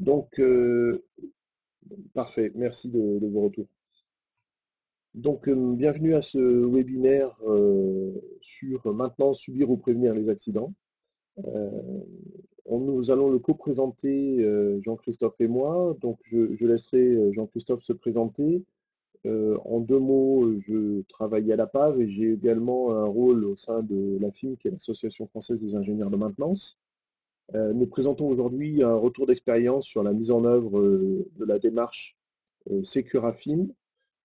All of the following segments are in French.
Donc, euh, parfait, merci de, vos retours. Donc, euh, bienvenue à ce webinaire euh, sur maintenant subir ou prévenir les accidents. Nous allons le co-présenter Jean-Christophe et moi. Donc, je, je laisserai Jean-Christophe se présenter. en deux mots, je travaille à la PAV et j'ai également un rôle au sein de l'AFIM, qui est l'Association française des ingénieurs de maintenance. Euh, nous présentons aujourd'hui un retour d'expérience sur la mise en œuvre euh, de la démarche euh, Securafim,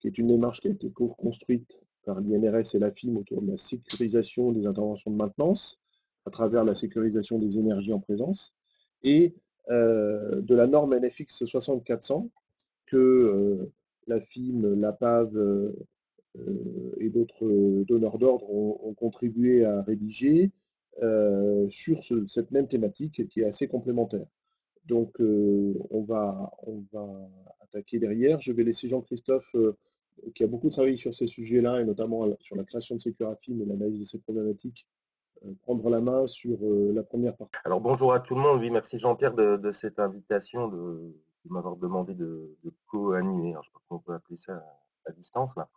qui est une démarche qui a été construite par l'INRS et l'AFIM autour de la sécurisation des interventions de maintenance à travers la sécurisation des énergies en présence et de la norme NFX 6400 que l'AFIM, l'APAV et d'autres donneurs d'ordre ont, contribué à rédiger euh, sur cette même thématique qui est assez complémentaire. Donc, euh, on, va, on va attaquer derrière. Je vais laisser Jean-Christophe, euh, qui a beaucoup travaillé sur ces sujets-là, et notamment sur la création de Securafim et l'analyse de ces problématiques, prendre la main sur la première partie. Alors, bonjour à tout le monde. Oui, merci Jean-Pierre de, cette invitation, de, m'avoir demandé de, co-animer. Je crois qu'on peut appeler ça à distance. Là.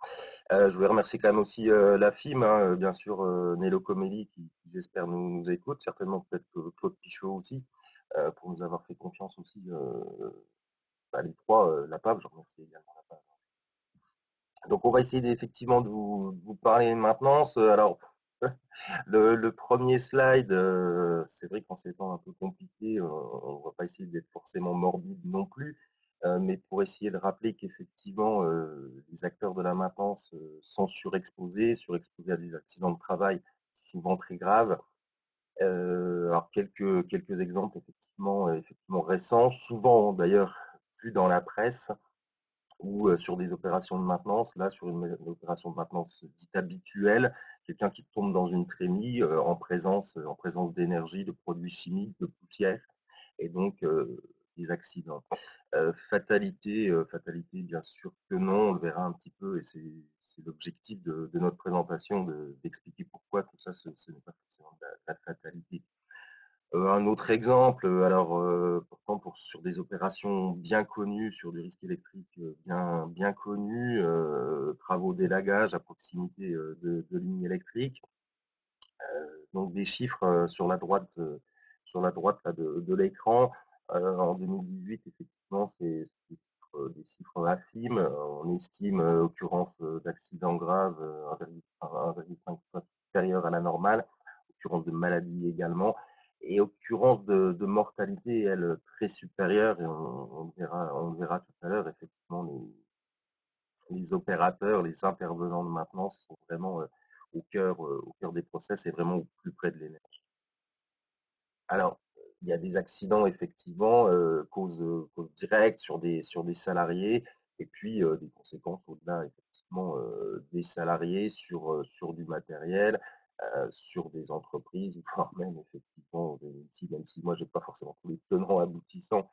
Euh, je voulais remercier quand même aussi euh, la FIM, hein, euh, bien sûr Nello Comelli qui, j'espère nous, écoute, certainement peut-être Claude Pichot aussi, pour nous avoir fait confiance aussi. Bah, les trois, la PAV, je remercie également la PAV. Donc on va essayer effectivement de vous, parler de maintenance. Alors le, le, premier slide, c'est vrai qu'en ces temps un peu compliqués, on ne va pas essayer d'être forcément morbide non plus. Euh, mais pour essayer de rappeler qu'effectivement, euh, les acteurs de la maintenance euh, sont surexposés, surexposés à des accidents de travail souvent très graves. alors quelques quelques exemples effectivement effectivement récents, souvent d'ailleurs vus dans la presse ou sur des opérations de maintenance. Là, sur une, opération de maintenance dite habituelle, quelqu'un qui tombe dans une trémie en présence en présence d'énergie, de produits chimiques, de poussière, et donc accidents. Fatalité, fatalité, bien sûr que non, on le verra un petit peu, et c'est l'objectif de, notre présentation d'expliquer pourquoi tout ça, ce, n'est pas forcément de la, fatalité. Un autre exemple, alors pourtant pour, sur des opérations bien connues, sur du risque électrique bien, bien connu, travaux d'élagage à proximité de, lignes électriques. donc des chiffres sur la droite, sur la droite là, de l'écran. Euh, en 2018, effectivement, c'est des chiffres affimes. On estime euh, occurrence euh, d'accidents graves 1,5 fois supérieur à la normale, occurrence de maladies également, et occurrence de, mortalité, elle, très supérieure, et on, verra, on verra tout à l'heure, effectivement, les, les, opérateurs, les intervenants de maintenance sont vraiment au cœur, au cœur des process et vraiment au plus près de l'énergie. Alors, il y a des accidents effectivement, euh, cause, cause directe sur des, sur des salariés, et puis euh, des conséquences au-delà effectivement euh, des salariés sur, euh, sur du matériel, euh, sur des entreprises, voire même effectivement, même si moi j'ai pas forcément tous les tenants aboutissants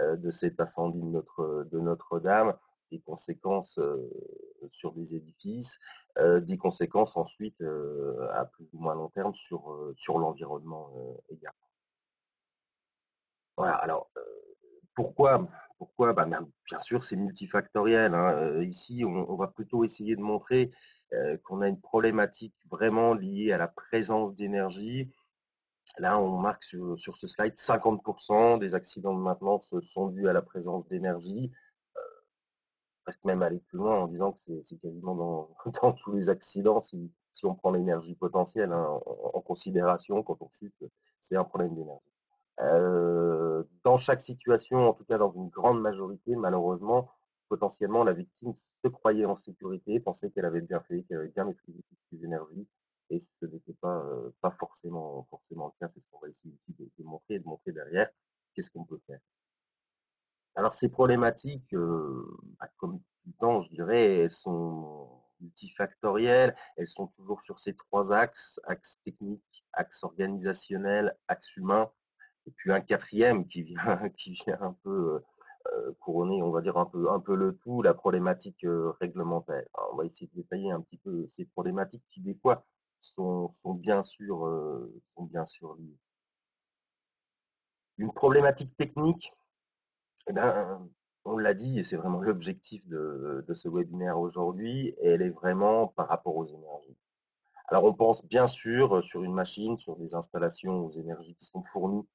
de cet incendie de Notre, de Notre-Dame, des conséquences sur des édifices, des conséquences ensuite à plus ou moins long terme sur, sur l'environnement également. Voilà, alors euh, pourquoi pourquoi bah, bien, sûr, c'est multifactoriel. Hein. Euh, ici, on, va plutôt essayer de montrer euh, qu'on a une problématique vraiment liée à la présence d'énergie. Là, on marque sur, ce slide 50% des accidents de maintenance sont dus à la présence d'énergie. Presque même aller plus loin en disant que c'est quasiment dans, tous les accidents si, si on prend l'énergie potentielle hein, en, en, considération quand on chute, c'est un problème d'énergie. Euh, dans chaque situation, en tout cas dans une grande majorité, malheureusement, potentiellement la victime se croyait en sécurité, pensait qu'elle avait bien fait, qu'elle avait bien maîtrisé toutes ses énergies, et ce n'était pas, euh, pas forcément, forcément le cas. C'est ce qu'on va essayer de, de, montrer et de montrer derrière qu'est-ce qu'on peut faire? Alors ces problématiques, euh, bah, comme tout le temps, je dirais, elles sont multifactorielles, elles sont toujours sur ces trois axes, axe technique, axe organisationnel, axe humain et puis un quatrième qui vient, qui vient un peu euh, couronner, on va dire un peu, un peu le tout, la problématique euh, réglementaire. on va essayer de détailler un petit peu ces problématiques qui des fois sont, bien sûr, euh, bien sûr liées. Une problématique technique, Eh ben, on l'a dit et c'est vraiment l'objectif de de ce webinaire aujourd'hui, elle est vraiment par rapport aux énergies. Alors on pense bien sûr, sur une machine, sur des installations aux énergies qui sont fournies.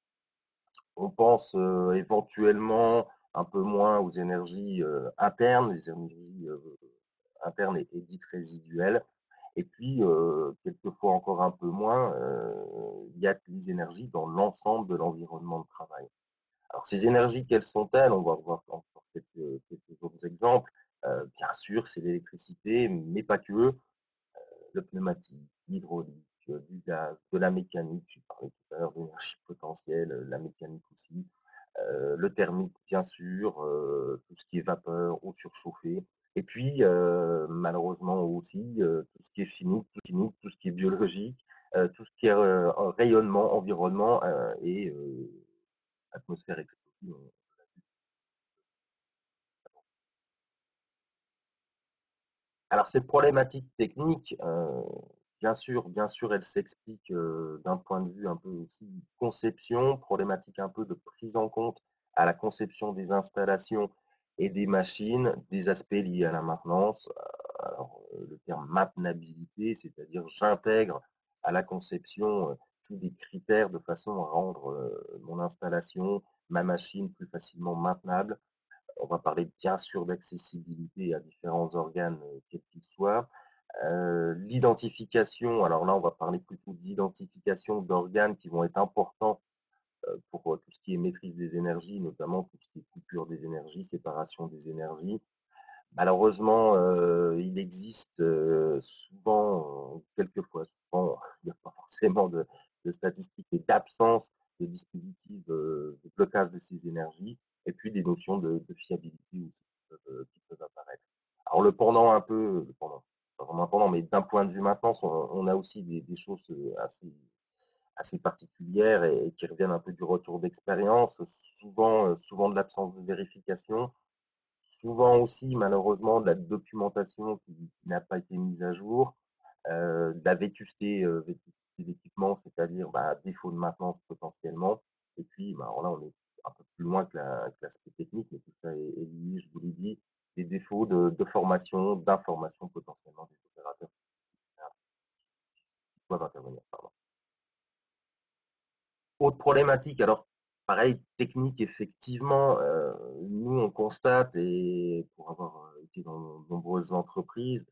On pense, heu, éventuellement un peu moins aux énergies, heu, internes, les énergies, heu, internes et dites résiduelles et puis, quelquefois encore un peu moins, il y a les énergies dans l'ensemble de l'environnement de travail. Alors ces énergies, quelles sont-elles? On va voir encore quelques quelques autres exemples. Bien sûr, c'est l'électricité, mais pas que le pneumatique, l'hydraulique, du gaz, de la mécanique, j'ai parlé tout à l'heure d'énergie heu, la mécanique aussi, heu, le thermique bien sûr, heu, tout ce qui est vapeur, eau surchauffée et puis, heu, malheureusement aussi, tout ce qui est chimique, tout chimique, tout ce qui est biologique, tout ce qui est, rayonnement, environnement, et atmosphère explosive, Alors cette problématique technique, heu, bien sûr bien sûr, elle s'explique, d'un point de vue un peu aussi conception, problématique un peu de prise en compte à la conception des installations et des machines, des aspects liés à la maintenance. Alors, le terme maintenabilité, c'est-à-dire j'intègre à la conception, tous des critères de façon à rendre, mon installation, ma machine plus facilement maintenable. On va parler bien sûr d'accessibilité à différents organes, quels qu'ils soient. Heu, l'identification, alors là, on va parler plutôt d'identification d'organes qui vont être importants, heu, pour, heu, tout ce qui est maîtrise des énergies, notamment tout ce qui est coupure des énergies, séparation des énergies. Malheureusement, heu, il existe, souvent, euh, quelquefois, souvent, il n'y a pas forcément de statistiques et d'absence de dispositifs, de blocage de ces énergies et puis des notions de de fiabilité aussi qui peuvent apparaître. Alors le pendant un peu le pendant, vraiment mais d'un point de vue maintenance, on a aussi des choses, heu, assez assez particulières et qui reviennent un peu du retour d'expérience, souvent, heu, souvent de l'absence de vérification. Souvent aussi, malheureusement, de la documentation qui n'a pas été mise à jour, heu, de la vétusté, vétusté d'équipement, c'est-à-dire, bah, défaut de maintenance potentiellement. Et puis, bah, là, on est un peu plus loin que la que l'aspect technique, mais tout ça est lié, je vous l'ai dit, des défauts de formation, d'information potentiellement doivent intervenir, pardon. Autre problématique, alors pareil, technique effectivement, heu, nous on constate et pour avoir, été dans de nombreuses entreprises,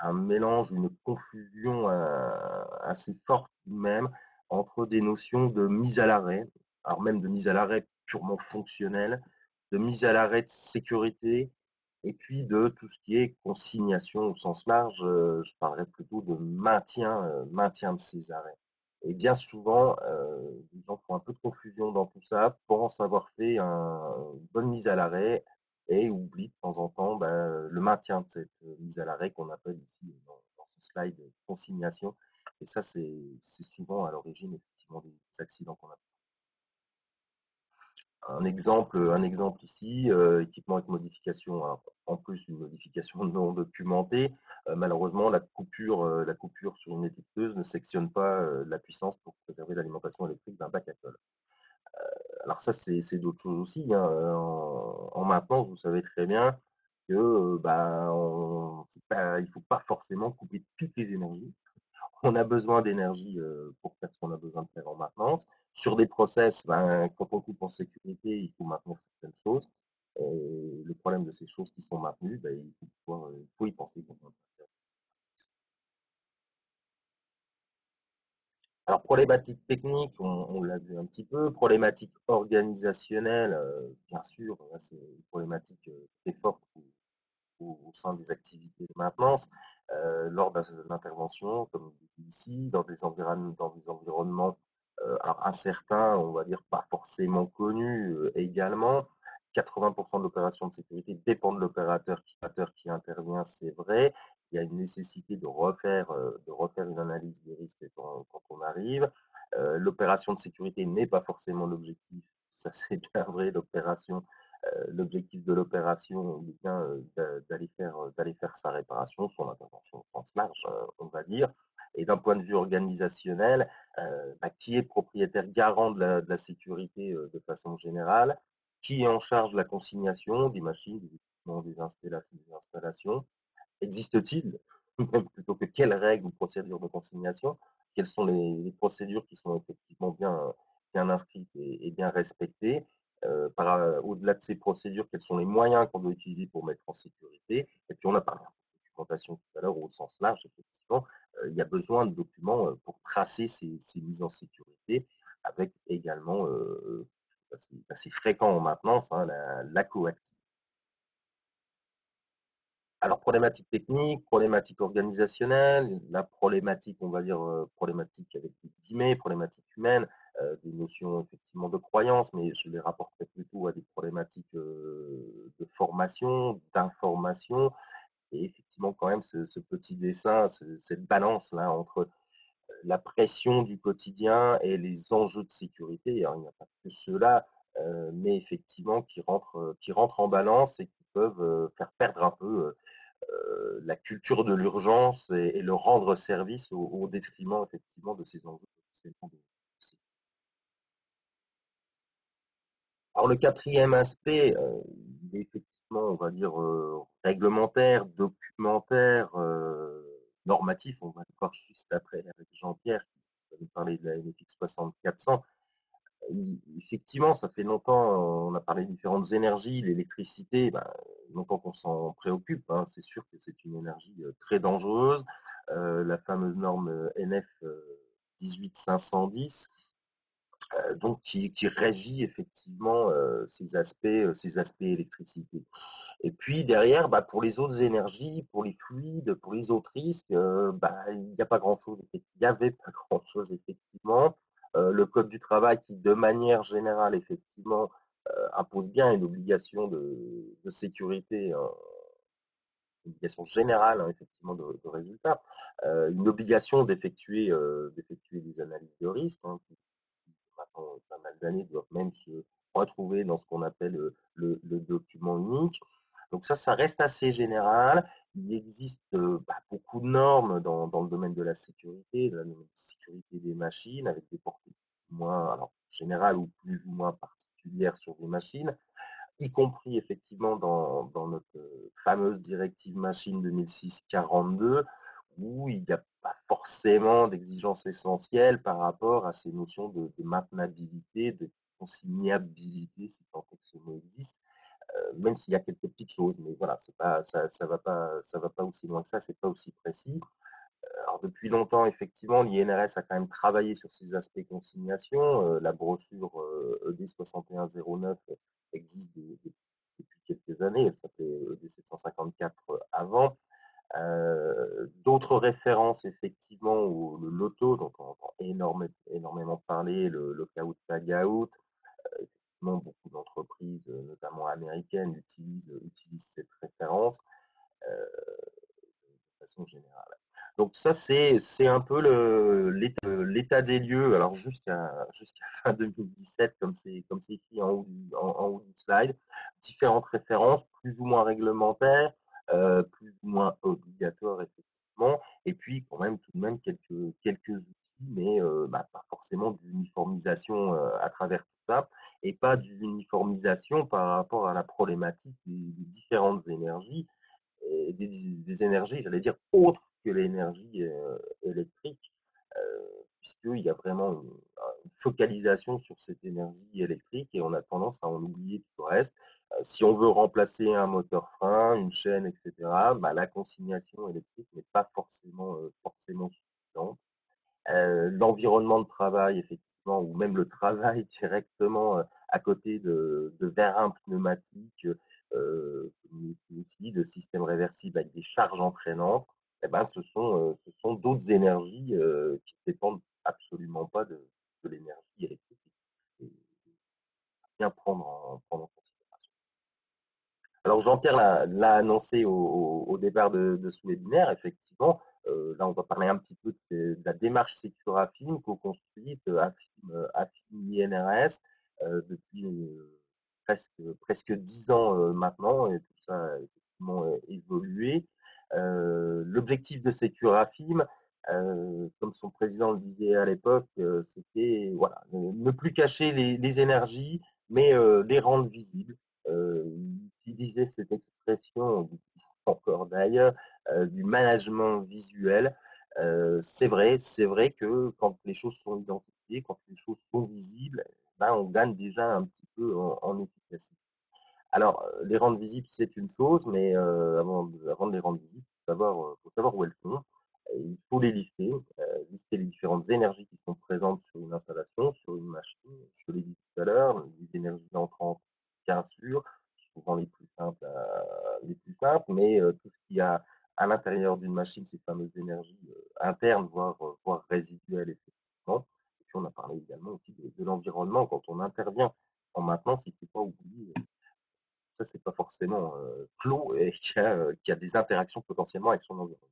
un mélange, une confusion, heu, assez forte même entre des notions de mise à l'arrêt, alors même de mise à l'arrêt purement fonctionnelle, de mise à l'arrêt de sécurité et puis de tout ce qui est consignation au sens large, heu, je parlerais plutôt de maintien, heu, maintien de ces arrêts. Et bien souvent, heu, les gens font un peu de confusion dans tout ça, pensent avoir fait un une bonne mise à l'arrêt et oublient de temps en temps, bah, le maintien de cette, mise à l'arrêt qu'on appelle ici dans dans ce slide, consignation et ça c'est souvent à l'origine effectivement des accidents qu'on a. Un exemple, un exemple ici, heu, équipement avec modification, alors en plus une modification non documentée, heu, malheureusement la coupure, heu, la coupure sur une étiqueteuse ne sectionne pas, la puissance pour préserver l'alimentation électrique d'un bac à colle. Alors ça c'est d'autres choses aussi, hein, en en maintenance, vous savez très bien que, bah, il faut pas forcément couper toutes les énergies. On a besoin d'énergie, heu, pour faire ce qu'on a besoin de faire en maintenance. Sur des process, ben, quand on coupe en sécurité, il faut maintenir certaines choses. Et le problème de ces choses qui sont maintenues, ben, il faut pouvoir, heu, il faut y penser Alors problématique technique, on l'a vu un petit peu. Problématique organisationnelle, bien sûr, là c'est une problématique, très forte au, sein des activités de maintenance, euh, lors d'interventions, comme ici, dans des, dans des environnements euh, incertains, on va dire pas forcément connus euh, également. 80% de l'opération de sécurité dépend de l'opérateur qui, intervient, c'est vrai. Il y a une nécessité de refaire, euh, une analyse des risques quand, quand on arrive. L'opération de sécurité n'est pas forcément l'objectif, ça c'est bien vrai, l'opération l'objectif de l'opération est bien euh, d'aller faire, euh, faire sa réparation, son intervention au sens large, on va dire. Et d'un point de vue organisationnel, bah, qui est propriétaire garant de la, sécurité de façon générale qui est en charge de la consignation des machines, des équipements, des installations? Existe-t-il, plutôt que quelles règles ou procédures de consignation? Quelles sont les procédures qui sont effectivement bien bien inscrites et bien respectées? Par, heu, au-delà de ces procédures, quels sont les moyens qu'on doit utiliser pour mettre en sécurité? Et puis on a parlé de documentation tout à l'heure au sens large, effectivement, heu, il y a besoin de documents, pour tracer ces ces mises en sécurité avec également, heu, assez fréquent en maintenance, hein, la la Alors problématique technique, problématique organisationnelle, la problématique, on va dire, problématique avec des guillemets, problématique humaine, des notions effectivement de croyances, mais je les rapporterais plutôt à des problématiques, heu, de formation, d'information et effectivement quand même ce petit dessin, ce cette balance-là entre la pression du quotidien et les enjeux de sécurité. Alors il n'y a pas que ceux-là, heu, mais effectivement qui rentrent, qui en balance et qui peuvent, faire perdre un peu, la culture de l'urgence et leur rendre service au détriment effectivement de ces enjeux de alors le quatrième aspect, est effectivement, on va dire, heu, réglementaire, documentaire, heu, normatif. On va le voir juste après avec Jean-Pierre qui va nous parler de la NFX 6400. E effectivement, ça fait longtemps, on a parlé de différentes énergies, l'électricité, bah, longtemps qu'on s'en préoccupe, hein. C'est sûr que c'est une énergie, heu, très dangereuse. Heu, la fameuse norme, heu, NF, heu, 18510, heu, donc qui régit effectivement, heu, ces aspects, heu, ces aspects électricité. Et puis derrière, bah, pour les autres énergies, pour les fluides, pour les autres risques, bah, il y a pas grand-chose il y avait pas grand-chose effectivement. Le code du travail qui, de manière générale, effectivement, impose bien une obligation de sécurité, une obligation générale, hein, effectivement de de résultat. Heu, une obligation d'effectuer, des analyses de risque, hein, maintenant pas mal d'années doivent même se retrouver dans ce qu'on appelle, le document unique. Donc ça, ça reste assez général. Il existe, bah, beaucoup de normes dans le domaine de la sécurité, de la sécurité des machines avec des portées moins alors générales ou plus ou moins particulières sur des machines, y compris effectivement dans dans notre, fameuse directive machine 2006-42 où il y a pas forcément d'exigences essentielles par rapport à ces notions de maintenabilité, de consignabilité, si tant est que ce mot existe. Heu, même s'il y a quelques petites choses, mais voilà, pas ça ça va pas ça va pas aussi loin que ça, c'est pas aussi précis. Alors depuis longtemps, effectivement, l'INRS a quand même travaillé sur ces aspects consignation. Heu, la brochure, heu, ED 6109 existe de de depuis quelques années. Elle s'appelait ED 754 avant. Heu, d'autres références effectivement au le loto dont on entend énorme énormément parler, le lockout tagout. Heu, effectivement, beaucoup d'entreprises, heu, notamment américaines, utilisent utilisent cette référence, de façon générale. Donc ça, c'est un peu l'état des lieux, alors jusqu'à jusqu'à fin 2017 comme c'est comme c'est écrit en haut du en haut du slide. Différentes références plus ou moins réglementaires, heu, plus ou moins obligatoires effectivement et puis quand même tout de même quelques quelques outils mais heu, bah, pas forcément d'uniformisation, heu, à travers tout ça et pas d'uniformisation par rapport à la problématique des différentes énergies des énergies, j'allais dire, autres que l'énergie, électrique, puisqu'il y a vraiment une focalisation sur cette énergie électrique et on a tendance à en oublier tout le reste. Heu, si on veut remplacer un moteur frein, une chaîne et cetera, bah, la consignation électrique n'est pas forcément, heu, forcément suffisante. Heu, l'environnement de travail effectivement ou même le travail directement, à côté de de vérins pneumatiques, de systèmes réversibles avec des charges entraînantes et ben, ce sont, d'autres énergies, qui dépendent absolument pas de de l'énergie électrique et bien prendre en considération. Alors Jean-Pierre l'a annoncé au départ de de ce webinaire, effectivement, heu, là on va parler un petit peu de la démarche Securafin co-construite, heu, AFIM, AFIM INRS, heu, depuis, presque presque 10 ans, maintenant et tout ça a effectivement, évolué. L'objectif de Securafim, comme son président le disait à l'époque, c'était voilà, ne plus cacher les énergies, mais euh, les rendre visibles. Euh, utiliser cette expression, encore d'ailleurs, euh, du management visuel. Euh, c'est vrai, c'est vrai que quand les choses sont identifiées, quand les choses sont visibles, ben, on gagne déjà un petit peu en, efficacité. Alors, euh, les rendre visibles, c'est une chose, mais euh, avant, de, les rendre visibles, il faut savoir, euh, faut savoir où elles sont. Il faut les lister, euh, lister les différentes énergies qui sont présentes sur une installation, sur une machine. Je l'ai dit tout à l'heure, les énergies entrantes, bien sûr, souvent les plus simples, euh, les plus simples, mais euh, tout ce qu'il y a à l'intérieur d'une machine, ces fameuses énergies euh, internes, voire, voire résiduelles, effectivement. Et puis on a parlé également aussi de, l'environnement quand on intervient en maintenance, il ne faut pas oublier ça c'est pas forcément clos et qui a, euh, qui a, des interactions potentiellement avec son environnement.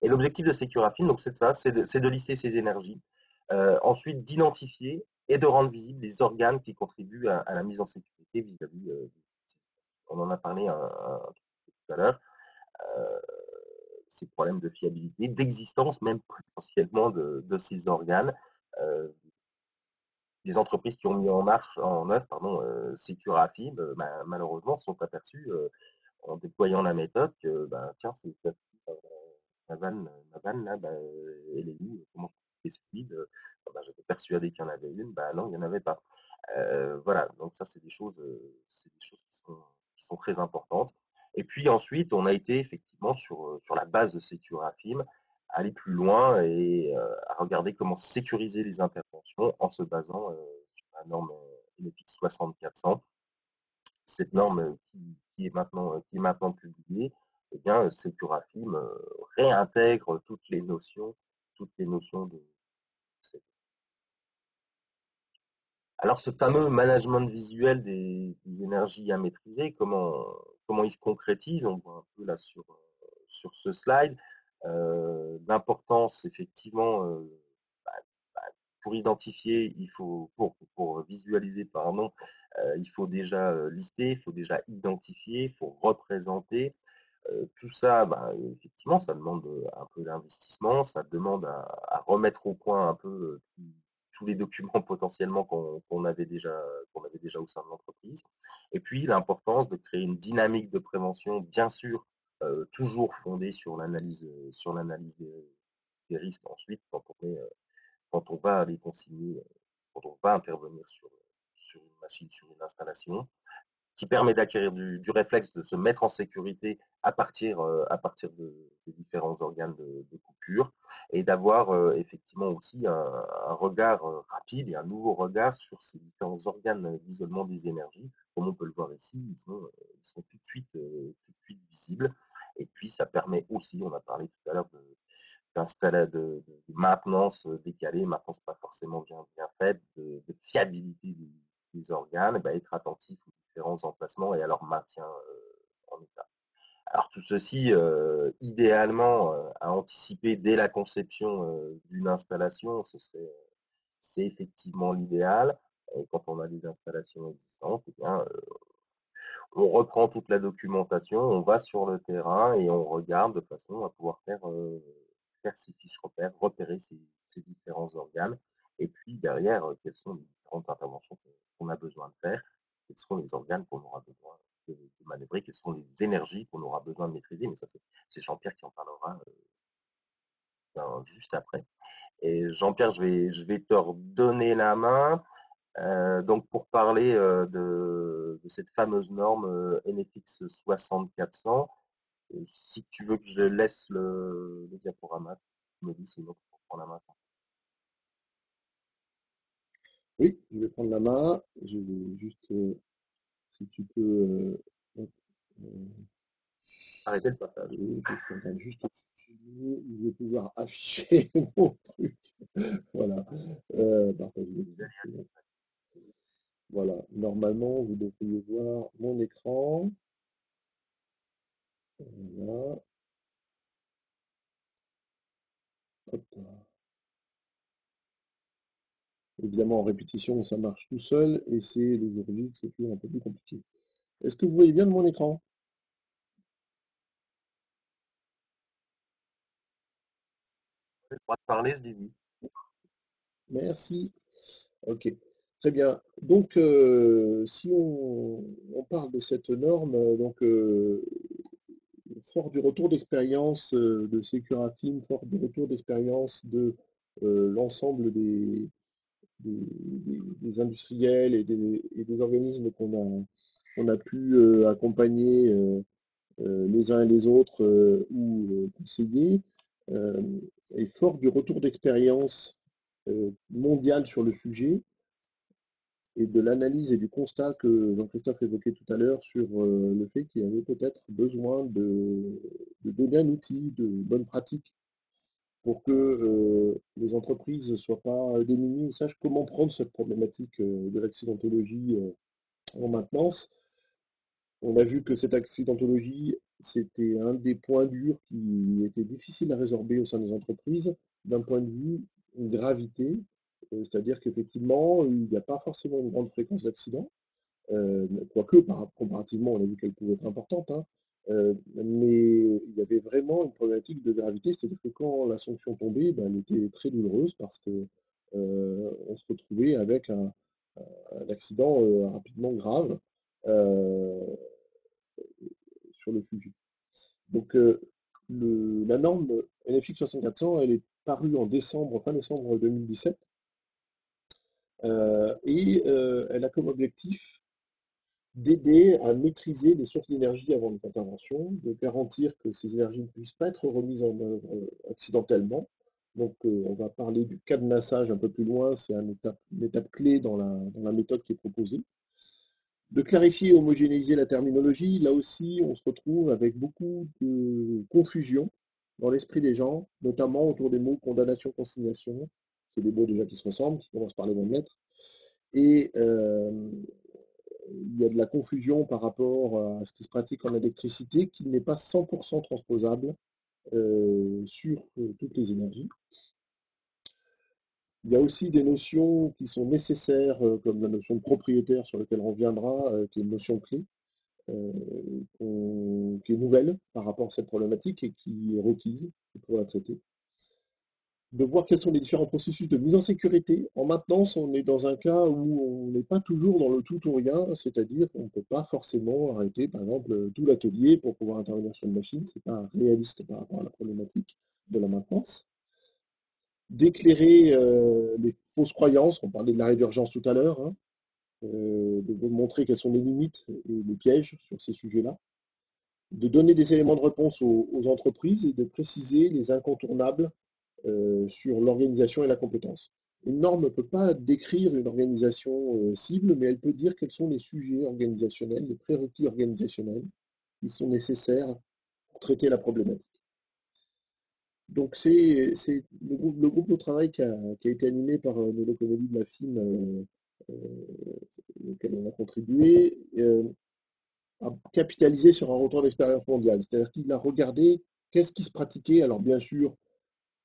Et l'objectif de Securafin, donc c'est ça, c'est de, lister ces énergies, ensuite d'identifier et de rendre visibles les organes qui contribuent à, la mise en sécurité vis-à-vis. -vis, on en a parlé un, un, tout à l'heure. ces problèmes de fiabilité, d'existence même potentiellement de, ces organes, euh, des entreprises qui ont mis en marche, en œuvre, pardon, euh, euh, malheureusement, sont aperçues euh, en déployant la méthode que, bah, tiens, c'est ma vanne, ma vanne là, elle est où Comment je fais fluide bah, J'étais persuadé qu'il y en avait une, bah non, il n'y en avait pas. Voilà, donc ça, c'est des choses, c'est des choses qui sont, qui sont très importantes. Et puis ensuite, on a été effectivement sur, sur la base de Securafim aller plus loin et à regarder comment sécuriser les interventions en se basant sur la norme NFX 6400. Cette norme qui, est maintenant, qui est maintenant publiée, eh bien, réintègre toutes les notions, toutes les notions de alors, ce fameux management visuel des, énergies à maîtriser, comment, comment il se concrétise On voit un peu là sur, sur ce slide. Euh, L'importance, effectivement, euh, bah, bah, pour identifier, il faut, pour, pour visualiser, pardon, euh, il faut déjà lister, il faut déjà identifier, il faut représenter. Tout ça, bah, effectivement, ça demande un peu d'investissement, ça demande à, remettre au point un peu tous les documents potentiellement qu'on qu avait déjà avait déjà au sein de l'entreprise. Et puis l'importance de créer une dynamique de prévention, bien sûr, toujours fondée sur l'analyse des, risques ensuite quand on est quand on va les consigner, quand on va intervenir sur sur une machine, sur une installation, qui permet d'acquérir du, réflexe de se mettre en sécurité à partir, euh, à partir de, des différents organes de, coupure et d'avoir euh, effectivement aussi un, regard euh, rapide et un nouveau regard sur ces différents organes d'isolement des énergies. Comme on peut le voir ici, ils sont, tout, de suite, tout de suite visibles. Et puis, ça permet aussi, on a parlé tout à l'heure de, de, maintenance décalée, maintenance pas forcément bien, bien faite, de, fiabilité des, des organes, bah, être attentif différents emplacements et à leur maintien euh, en état. Alors tout ceci, euh, idéalement, euh, à anticiper dès la conception d'une installation, c'est effectivement l'idéal. Quand on a des installations existantes, eh bien, on reprend toute la documentation, on va sur le terrain et on regarde de façon à pouvoir faire, faire ces fiches repères, repérer ces, différents organes. Et puis derrière, quelles sont les différentes interventions qu'on a besoin de faire, quels seront les organes qu'on aura besoin de, manœuvrer, quelles sont les énergies qu'on aura besoin de maîtriser. Mais ça, c'est Jean-Pierre qui en parlera euh, juste après. Et Jean-Pierre, je vais, te redonner la main. Euh, donc pour parler euh, de, cette fameuse norme NFX 6400, si tu veux que je laisse le, diaporama, tu me dis sinon tu prends la main. Oui, je vais prendre la main. Je vais juste, euh, si tu peux. Euh, euh, Arrêtez le partage. Oui, je suis juste je vais pouvoir afficher mon truc. voilà. partager. Voilà. Normalement, vous devriez voir mon écran. Voilà. Hop. Évidemment, en répétition, ça marche tout seul et c'est aujourd'hui que c'est toujours un peu plus compliqué. Est-ce que vous voyez bien de mon écran? Le droit de parler, je dis oui. Merci. Ok. Très bien. Donc, euh, si on, on parle de cette norme, euh, donc, euh, fort du retour d'expérience de Securafin, fort du retour d'expérience de euh, l'ensemble des, des- industriels et des, organismes qu'on a, pu euh, accompagner euh, euh, les uns et les autres ou conseiller, et fort du retour d'expérience euh, mondial sur le sujet, et de l'analyse et du constat que Jean-Christophe évoquait tout à l'heure sur le fait qu'il y avait peut-être besoin de, de donner un outil de bonne pratique pour que euh, les entreprises ne soient pas démunies et sachent comment prendre cette problématique euh, de l'accidentologie euh, en maintenance. On a vu que cette accidentologie, c'était un des points durs qui était difficile à résorber au sein des entreprises d'un point de vue gravité, euh, c'est-à-dire qu'effectivement, il n'y a pas forcément une grande fréquence d'accidents, euh, quoique par, comparativement, on a vu qu'elle pouvait être importante, hein, euh, mais il y avait vraiment une problématique de gravité, c'est-à-dire que quand la sanction tombait, ben, elle était très douloureuse parce que euh, se retrouvait avec un, accident euh, rapidement grave sur le sujet. Donc la norme NFX 6400, elle est parue en décembre, fin décembre 2017, euh, et elle a comme objectif d'aider à maîtriser les sources d'énergie avant une intervention, de garantir que ces énergies ne puissent pas être remises en œuvre euh, accidentellement. Donc, euh, on va parler du cadenassage un peu plus loin, c'est une étape, clé dans la, dans la méthode qui est proposée. De clarifier et homogénéiser la terminologie, là aussi, on se retrouve avec beaucoup de confusion dans l'esprit des gens, notamment autour des mots condamnation, consignation. C'est des mots déjà qui se ressemblent, qui commencent par les mêmes lettres. Et euh, il y a de la confusion par rapport à ce qui se pratique en électricité qui n'est pas 100% transposable euh, sur euh, toutes les énergies. Il y a aussi des notions qui sont nécessaires, euh, comme la notion de propriétaire sur laquelle on reviendra, qui est une notion clé, qui est nouvelle par rapport à cette problématique et qui est requise pour la traiter. De voir quels sont les différents processus de mise en sécurité. En maintenance, on est dans un cas où on n'est pas toujours dans le tout ou rien, c'est-à-dire qu'on ne peut pas forcément arrêter, par exemple, tout l'atelier pour pouvoir intervenir sur une machine. Ce n'est pas réaliste par rapport à la problématique de la maintenance. D'éclairer euh, les fausses croyances, on parlait de l'arrêt d'urgence tout à l'heure, hein, euh, de montrer quelles sont les limites et les pièges sur ces sujets-là de donner des éléments de réponse aux, entreprises et de préciser les incontournables euh, sur l'organisation et la compétence. Une norme ne peut pas décrire une organisation euh, cible, mais elle peut dire quels sont les sujets organisationnels, les prérequis organisationnels qui sont nécessaires pour traiter la problématique. Donc c'est le groupe, de travail qui a, été animé par euh, Nolo de la FIM, euh, auquel on a contribué, a capitalisé sur un retour d'expérience mondiale. C'est-à-dire qu'il a regardé qu'est-ce qui se pratiquait. Alors bien sûr,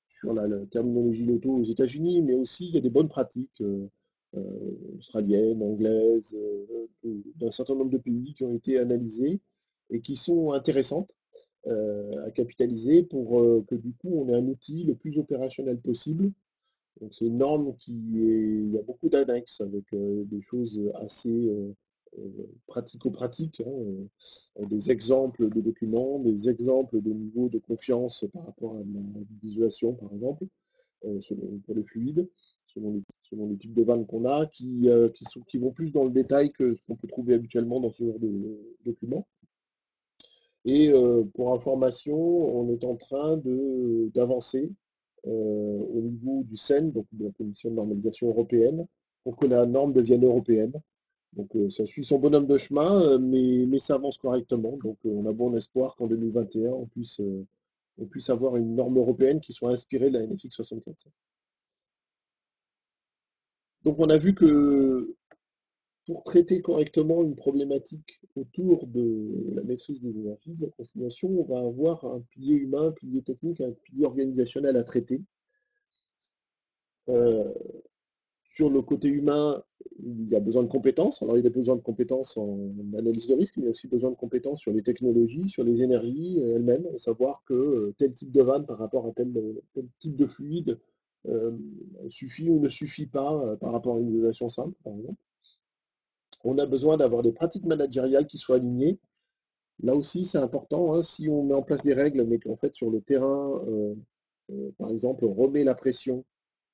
sur la, la terminologie loto aux États-Unis, mais aussi il y a des bonnes pratiques euh, euh, australiennes, anglaises, euh, d'un certain nombre de pays qui ont été analysées et qui sont intéressantes à capitaliser pour que du coup on ait un outil le plus opérationnel possible. Donc c'est une norme qui est, il y a beaucoup d'annexes avec des choses assez pratico-pratiques, hein, des exemples de documents, des exemples de niveau de confiance par rapport à la visualisation, par exemple, euh, selon, pour les fluides, selon les, selon les types de vannes qu'on a, qui, euh, vont plus dans le détail que ce qu'on peut trouver habituellement dans ce genre de documents. Et euh, pour information, on est en train d'avancer euh, au niveau du CEN, donc de la Commission de normalisation européenne, pour que la norme devienne européenne. Donc euh, ça suit son bonhomme de chemin, euh, mais, mais ça avance correctement. Donc euh, on a bon espoir qu'en 2021, on puisse, on puisse avoir une norme européenne qui soit inspirée de la NFX 64. Donc on a vu que pour traiter correctement une problématique autour de la maîtrise des énergies, de la consignation, on va avoir un pilier humain, un pilier technique, un pilier organisationnel à traiter. Euh, sur le côté humain, il y a besoin de compétences. Alors, il y a besoin de compétences en analyse de risque, mais il y a aussi besoin de compétences sur les technologies, sur les énergies elles-mêmes, savoir que tel type de vanne par rapport à tel, tel type de fluide euh, suffit ou ne suffit pas euh, par rapport à une évaluation simple, par exemple. On a besoin d'avoir des pratiques managériales qui soient alignées. Là aussi, c'est important. hein, si on met en place des règles, mais qu'en fait, sur le terrain, euh, euh, par exemple, on remet la pression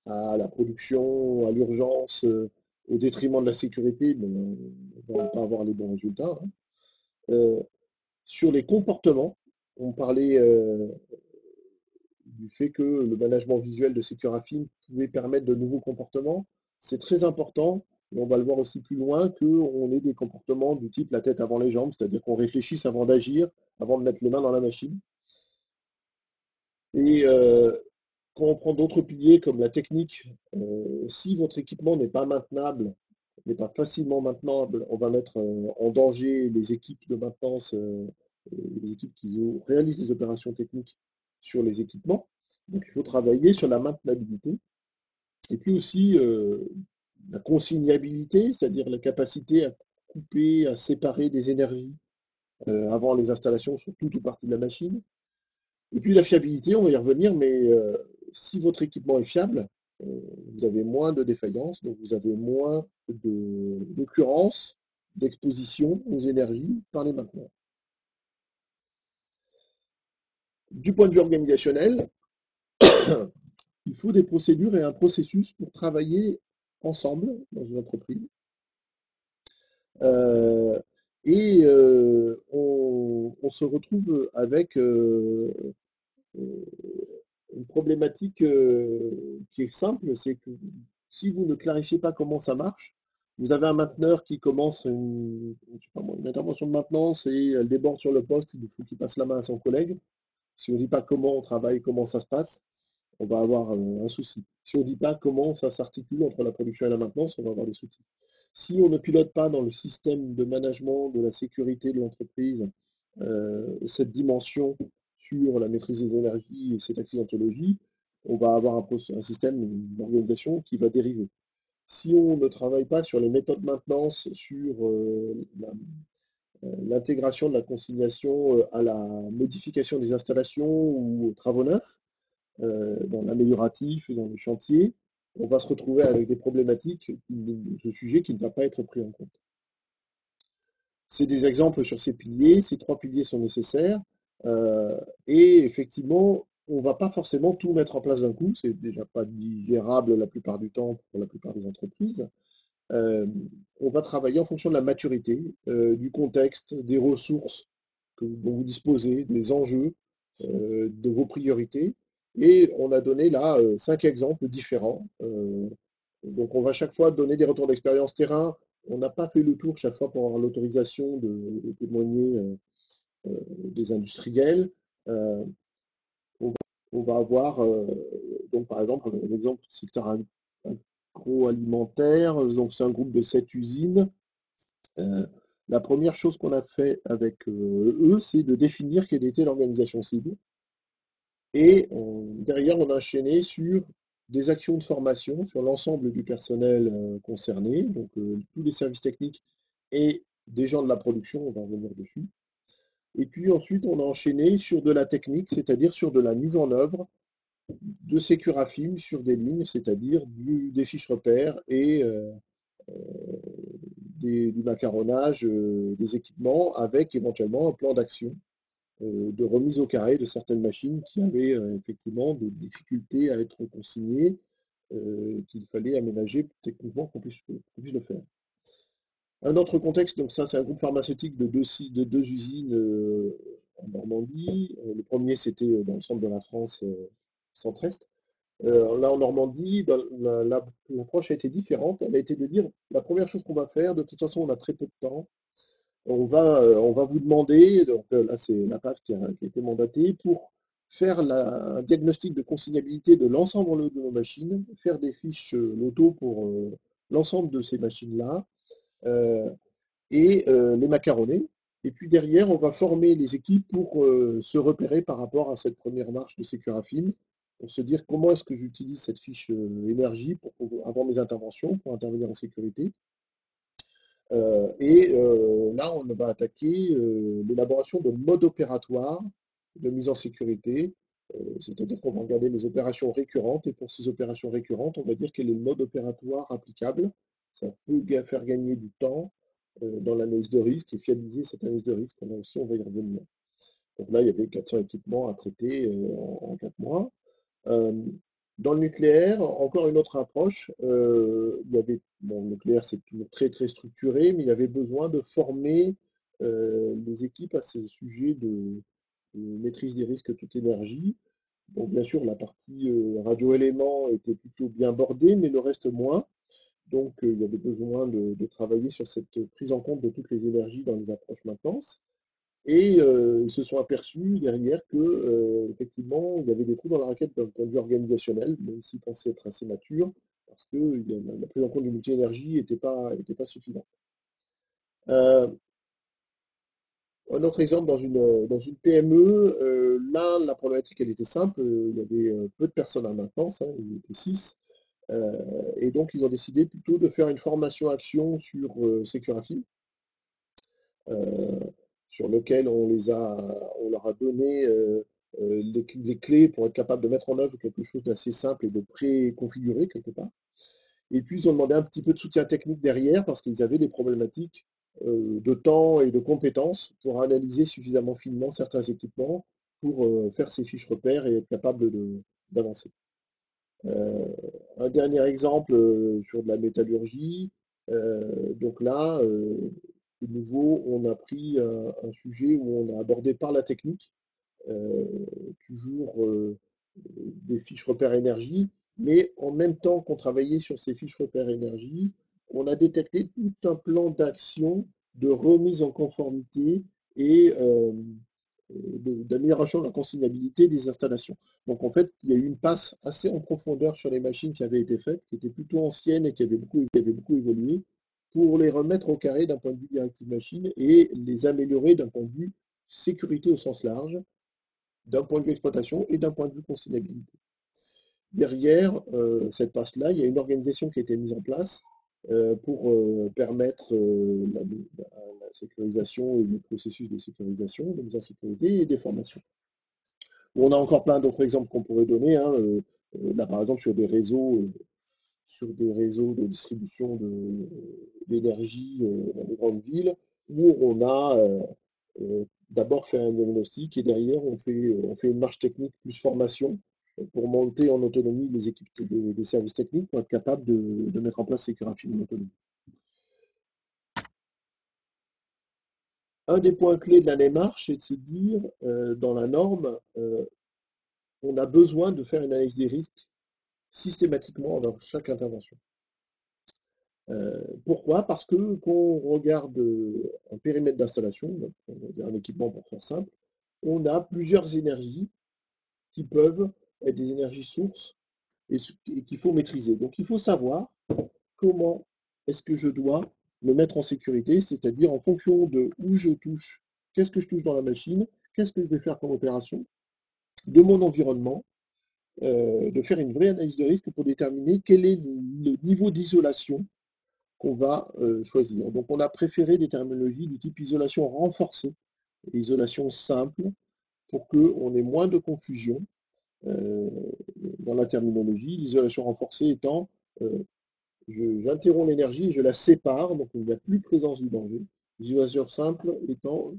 à la production, à l'urgence, euh, au détriment de la sécurité, on ne va pas avoir les bons résultats. hein. Euh, sur les comportements, on parlait euh, du fait que le management visuel de Securafim pouvait permettre de nouveaux comportements. C'est très important, et on va le voir aussi plus loin, qu'on ait des comportements du type la tête avant les jambes, c'est-à-dire qu'on réfléchisse avant d'agir, avant de mettre les mains dans la machine. Et quand on prend d'autres piliers comme la technique, euh, si votre équipement n'est pas maintenable, n'est pas facilement maintenable, on va mettre euh, en danger les équipes de maintenance, euh, les équipes qui réalisent des opérations techniques sur les équipements. Donc il faut travailler sur la maintenabilité. Et puis aussi la consignabilité, c'est-à-dire la capacité à couper, à séparer des énergies avant les installations sur toute ou partie de la machine. Et puis la fiabilité, on va y revenir, mais si votre équipement est fiable, euh, vous avez moins de défaillances, donc vous avez moins d'occurrences d'exposition aux énergies par les maintenants. Du point de vue organisationnel, il faut des procédures et un processus pour travailler ensemble dans une entreprise. Euh, et euh, on, se retrouve avec une problématique euh, qui est simple, c'est que si vous ne clarifiez pas comment ça marche, vous avez un mainteneur qui commence une, intervention de maintenance et elle déborde sur le poste, il faut qu'il passe la main à son collègue. Si on ne dit pas comment on travaille, comment ça se passe, on va avoir euh, un souci. Si on ne dit pas comment ça s'articule entre la production et la maintenance, on va avoir des soucis. Si on ne pilote pas dans le système de management de la sécurité de l'entreprise euh, cette dimension sur la maîtrise des énergies et cette accidentologie, on va avoir un, système, une organisation qui va dériver. Si on ne travaille pas sur les méthodes de maintenance, sur euh, euh, l'intégration de la consignation euh, à la modification des installations ou aux travaux neufs, dans l'amélioratif, dans le chantier, on va se retrouver avec des problématiques de ce sujet qui ne va pas être pris en compte. C'est des exemples sur ces piliers. Ces trois piliers sont nécessaires. Euh, et effectivement, on ne va pas forcément tout mettre en place d'un coup. C'est déjà pas digérable la plupart du temps pour la plupart des entreprises. Euh, on va travailler en fonction de la maturité, euh, du contexte, des ressources dont vous disposez, des enjeux, de vos priorités. Et on a donné là cinq exemples différents. Donc on va chaque fois donner des retours d'expérience terrain. On n'a pas fait le tour chaque fois pour avoir l'autorisation de, témoigner des industriels. Euh, on, va, avoir, euh, donc par exemple, un du secteur agroalimentaire. Donc c'est un groupe de sept usines. Euh, la première chose qu'on a fait avec euh, eux, c'est de définir quelle était l'organisation cible. Et derrière, on a enchaîné sur des actions de formation sur l'ensemble du personnel euh, concerné, donc euh, tous les services techniques et des gens de la production, on va revenir dessus. Et puis ensuite, on a enchaîné sur de la technique, c'est-à-dire sur de la mise en œuvre de Securafim sur des lignes, c'est-à-dire des fiches repères et euh, des- du macaronnage euh, des équipements avec éventuellement un plan d'action euh, de remise au carré de certaines machines qui avaient euh, effectivement des difficultés à être consignées, euh, qu'il fallait aménager techniquement qu'on puisse le faire. Un autre contexte, donc ça c'est un groupe pharmaceutique de deux, si- de deux usines euh, en Normandie. Euh, le premier c'était euh, dans le centre de la France centre-est. Là en Normandie, ben, la- la- l'approche a été différente. Elle a été de dire la première chose qu'on va faire, de toute façon on a très peu de temps, on va, vous demander, donc là c'est la PAF qui a, été mandatée, pour faire un diagnostic de consignabilité de l'ensemble de nos machines, faire des fiches loto pour l'ensemble de ces machines-là, et euh, les macaronner. Et puis derrière, on va former les équipes pour euh, se repérer par rapport à cette première marche de Securafin, pour se dire comment est-ce que j'utilise cette fiche euh, énergie pour avant mes interventions, pour intervenir en sécurité. Euh, et euh, là, on va attaquer euh, l'élaboration de modes opératoires de mise en sécurité C'est-à-dire qu'on va regarder les opérations récurrentes et pour ces opérations récurrentes, on va dire quel est le mode opératoire applicable. Ça peut faire gagner du temps dans l'analyse de risque et fiabiliser cette analyse de risque. On, aussi, on va y revenir. Donc là, il y avait 400 équipements à traiter en, 4 mois. Dans le nucléaire, encore une autre approche. il y avait, bon, le nucléaire, c'est toujours très, très structuré, mais il y avait besoin de former les équipes à ce sujet de, maîtrise des risques toute énergie. Donc, bien sûr, la partie radio-éléments était plutôt bien bordée, mais le reste moins. Donc, il y avait besoin de, travailler sur cette prise en compte de toutes les énergies dans les approches maintenance. Et euh, ils se sont aperçus derrière que euh, effectivement il y avait des trous dans la raquette d'un point de vue organisationnel, même s'ils pensaient être assez matures, parce que la prise en compte du multi-énergie n'était pas, était pas suffisante. Euh, un autre exemple dans une, dans une PME, là la problématique elle était simple, il y avait peu de personnes à maintenance, hein, il y était 6, et donc ils ont décidé plutôt de faire une formation action sur Securafil sur lequel on, les a, leur a donné euh, euh, les, clés pour être capable de mettre en œuvre quelque chose d'assez simple et de pré-configuré quelque part. Et puis ils ont demandé un petit peu de soutien technique derrière parce qu'ils avaient des problématiques euh, de temps et de compétences pour analyser suffisamment finement certains équipements pour faire ces fiches repères et être capable d'avancer. Un dernier exemple sur de la métallurgie. donc là, de nouveau, on a pris un, sujet où on a abordé par la technique, euh, toujours euh, des fiches repères énergie, mais en même temps qu'on travaillait sur ces fiches repères énergie, on a détecté tout un plan d'action de remise en conformité et euh, d'amélioration de la consignabilité des installations. Donc en fait, il y a eu une passe assez en profondeur sur les machines qui avaient été faites, qui étaient plutôt anciennes et qui avaient beaucoup, qui avaient beaucoup évolué, pour les remettre au carré d'un point de vue directive machine et les améliorer d'un point de vue sécurité au sens large, d'un point de vue exploitation et d'un point de vue consignabilité. Derrière euh, cette passe-là, il y a une organisation qui a été mise en place pour euh, permettre la, sécurisation et le processus de sécurisation, de mise en sécurité et des formations. On a encore plein d'autres exemples qu'on pourrait donner. Hein, là, par exemple, sur des réseaux sur des réseaux de distribution d'énergie euh, dans les grandes villes, où on a euh, euh, d'abord fait un diagnostic et derrière on fait, on fait une marche technique plus formation pour monter en autonomie les équipes des, services techniques pour être capable de, mettre en place ces en autonomie. Un des points clés de la démarche, c'est de se dire, dans la norme, on a besoin de faire une analyse des risques systématiquement dans chaque intervention. Euh, pourquoi? Parce que quand on regarde euh, un périmètre d'installation, un équipement pour faire simple, on a plusieurs énergies qui peuvent des énergies sources et, qu'il faut maîtriser. Donc il faut savoir comment est-ce que je dois me mettre en sécurité, c'est-à-dire en fonction de où je touche, qu'est-ce que je touche dans la machine, qu'est-ce que je vais faire comme opération, de mon environnement, euh, de faire une vraie analyse de risque pour déterminer quel est le niveau d'isolation qu'on va euh, choisir. Donc on a préféré des terminologies du type isolation renforcée isolation simple pour qu'on ait moins de confusion dans la terminologie. L'isolation renforcée étant j'interromps l'énergie je la sépare, donc il n'y a plus présence du danger. L'isolation simple étant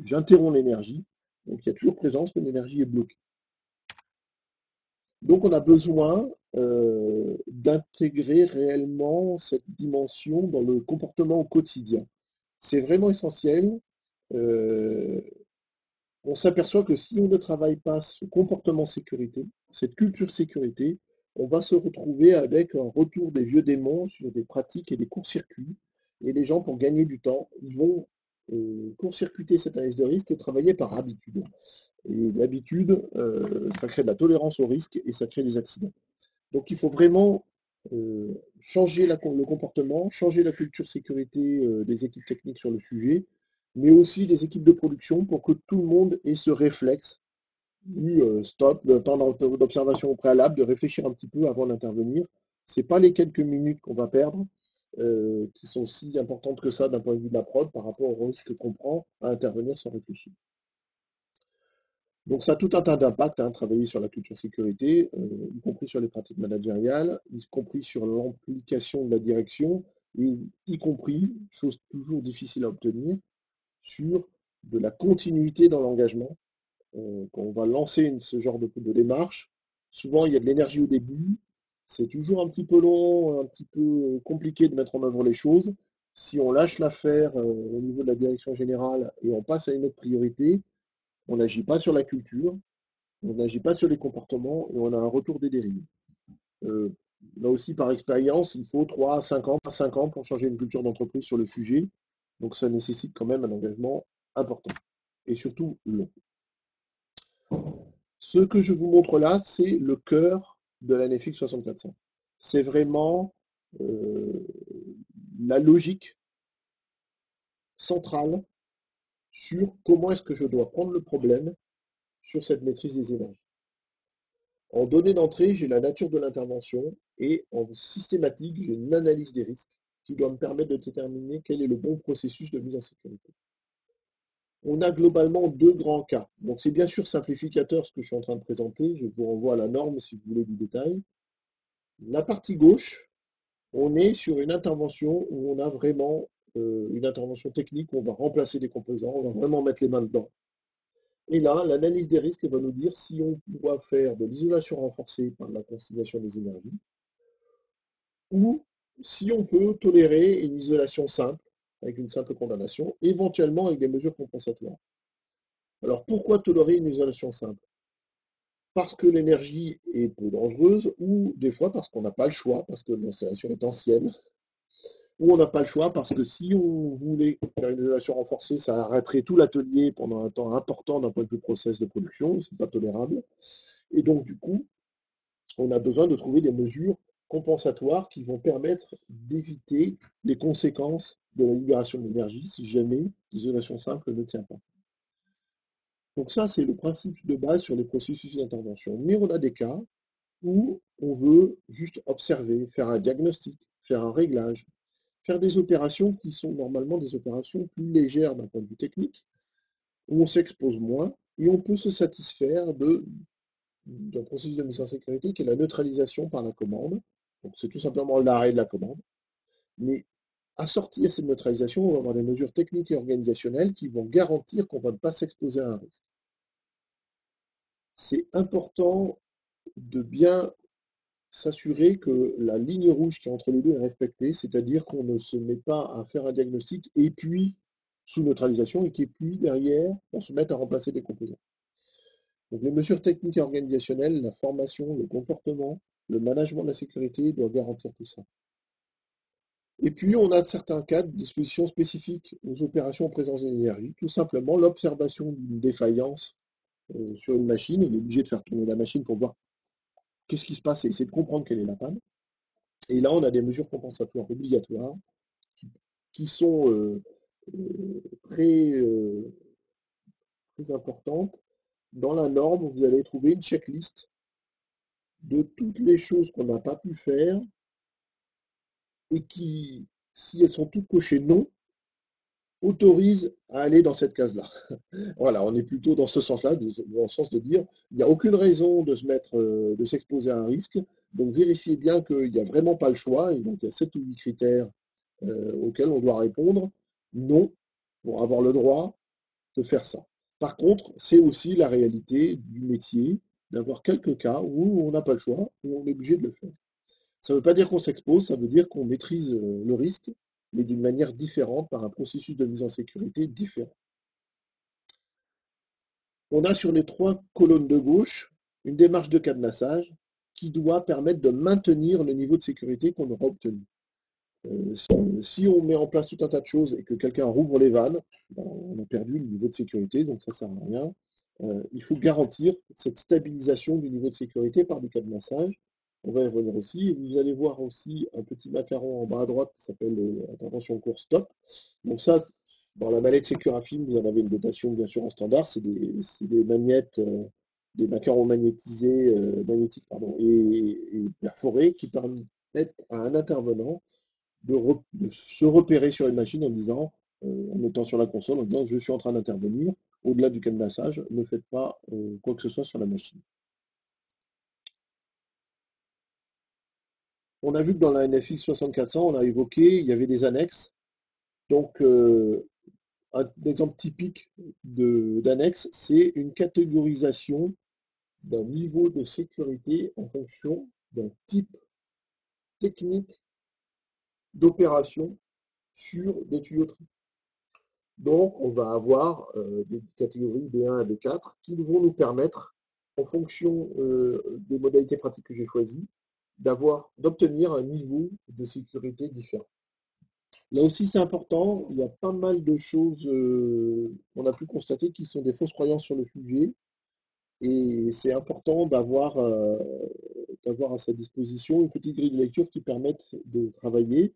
j'interromps l'énergie, donc il y a toujours présence, mais l'énergie est bloquée. Donc on a besoin euh, d'intégrer réellement cette dimension dans le comportement au quotidien. C'est vraiment essentiel. Euh, on s'aperçoit que si on ne travaille pas ce comportement sécurité, cette culture sécurité, on va se retrouver avec un retour des vieux démons sur des pratiques et des courts-circuits. Et les gens, pour gagner du temps, ils vont euh, court-circuiter cette analyse de risque et travailler par habitude. Et l'habitude, euh, ça crée de la tolérance au risque et ça crée des accidents. Donc il faut vraiment euh, changer le comportement, changer la culture sécurité des équipes techniques sur le sujet, mais aussi des équipes de production pour que tout le monde ait ce réflexe du stop, le temps d'observation au préalable, de réfléchir un petit peu avant d'intervenir. Ce n'est pas les quelques minutes qu'on va perdre, euh, qui sont si importantes que ça d'un point de vue de la prod par rapport au risque qu'on prend à intervenir sans réfléchir. Donc ça a tout un tas d'impacts, hein, travailler sur la culture sécurité, euh, y compris sur les pratiques managériales, y compris sur l'implication de la direction, et y compris, chose toujours difficile à obtenir, sur de la continuité dans l'engagement. Euh, quand on va lancer ce genre de, démarche, souvent il y a de l'énergie au début, c'est toujours un petit peu long, un petit peu compliqué de mettre en œuvre les choses. Si on lâche l'affaire euh, au niveau de la direction générale et on passe à une autre priorité, on n'agit pas sur la culture, on n'agit pas sur les comportements et on a un retour des dérives. Euh, là aussi, par expérience, il faut 3 à 5 ans, 5 ans pour changer une culture d'entreprise sur le sujet. Donc ça nécessite quand même un engagement important et surtout long. Ce que je vous montre là, c'est le cœur de la NFX 6400. C'est vraiment euh, la logique centrale sur comment est-ce que je dois prendre le problème sur cette maîtrise des énergies. En données d'entrée, j'ai la nature de l'intervention et en systématique, j'ai une analyse des risques qui doit me permettre de déterminer quel est le bon processus de mise en sécurité. On a globalement deux grands cas. Donc c'est bien sûr simplificateur ce que je suis en train de présenter. Je vous renvoie à la norme si vous voulez du détail. La partie gauche, on est sur une intervention où on a vraiment euh, une intervention technique où on va remplacer des composants, on va vraiment mettre les mains dedans. Et là, l'analyse des risques va nous dire si on doit faire de l'isolation renforcée par la conciliation des énergies ou si on peut tolérer une isolation simple avec une simple condamnation, éventuellement avec des mesures compensatoires. Alors pourquoi tolérer une isolation simple? Parce que l'énergie est peu dangereuse ou des fois parce qu'on n'a pas le choix, parce que l'installation est ancienne, ou on n'a pas le choix parce que si on voulait faire une isolation renforcée, ça arrêterait tout l'atelier pendant un temps important d'un point de vue process de production, c'est pas tolérable. Et donc du coup, on a besoin de trouver des mesures compensatoires qui vont permettre d'éviter les conséquences de la libération d'énergie si jamais l'isolation simple ne tient pas. Donc ça, c'est le principe de base sur les processus d'intervention. Mais on a des cas où on veut juste observer, faire un diagnostic, faire un réglage, faire des opérations qui sont normalement des opérations plus légères d'un point de vue technique, où on s'expose moins et on peut se satisfaire d'un processus de mise en sécurité qui est la neutralisation par la commande. C'est tout simplement l'arrêt de la commande. Mais assorti à cette neutralisation, on va avoir des mesures techniques et organisationnelles qui vont garantir qu'on ne va pas s'exposer à un risque. C'est important de bien s'assurer que la ligne rouge qui est entre les deux est respectée, c'est-à-dire qu'on ne se met pas à faire un diagnostic et puis sous neutralisation et puis derrière on se met à remplacer des composants. Donc les mesures techniques et organisationnelles, la formation, le comportement, le management de la sécurité doivent garantir tout ça. Et puis, on a certains cas de dispositions spécifiques aux opérations en présence d'énergie. Tout simplement, l'observation d'une défaillance euh, sur une machine. On est obligé de faire tourner la machine pour voir qu'est-ce qui se passe et essayer de comprendre quelle est la panne. Et là, on a des mesures compensatoires obligatoires qui, sont euh, euh, très, très importantes. Dans la norme, vous allez trouver une checklist de toutes les choses qu'on n'a pas pu faire et qui, si elles sont toutes cochées non, autorisent à aller dans cette case-là. voilà, on est plutôt dans ce sens-là, dans le sens de dire, il n'y a aucune raison de se mettre, euh, de s'exposer à un risque. Donc vérifiez bien qu'il n'y a vraiment pas le choix. Et donc il y a sept ou huit critères euh, auxquels on doit répondre. Non, pour avoir le droit de faire ça. Par contre, c'est aussi la réalité du métier d'avoir quelques cas où on n'a pas le choix, où on est obligé de le faire. Ça ne veut pas dire qu'on s'expose, ça veut dire qu'on maîtrise euh, le risque, mais d'une manière différente, par un processus de mise en sécurité différent. On a sur les trois colonnes de gauche une démarche de cadenassage qui doit permettre de maintenir le niveau de sécurité qu'on aura obtenu. Euh, si on met en place tout un tas de choses et que quelqu'un rouvre les vannes, ben, on a perdu le niveau de sécurité, donc ça ne sert à rien. Euh, il faut garantir cette stabilisation du niveau de sécurité par du cadenassage. On va y revenir aussi. Vous allez voir aussi un petit macaron en bas à droite qui s'appelle intervention course stop. Donc ça, dans la mallette Securafilm, vous en avez une dotation bien sûr en standard. C'est des, des, magnettes, euh, des macarons magnétisés, euh, magnétiques pardon, et, perforés qui permettent à un intervenant de, de, se repérer sur une machine en disant, euh, en étant sur la console, en disant je suis en train d'intervenir, au-delà du cadenassage, ne faites pas euh, quoi que ce soit sur la machine. On a vu que dans la NFX 6400, on a évoqué, il y avait des annexes. Donc, euh, un exemple typique d'annexe, c'est une catégorisation d'un niveau de sécurité en fonction d'un type technique d'opération sur des tuyauteries. Donc, on va avoir euh, des catégories B1 et B4 qui vont nous permettre, en fonction euh, des modalités pratiques que j'ai choisies, d'obtenir un niveau de sécurité différent. Là aussi, c'est important. Il y a pas mal de choses euh, qu'on a pu constater qui sont des fausses croyances sur le sujet. Et c'est important d'avoir à sa disposition une petite grille de lecture qui permette de travailler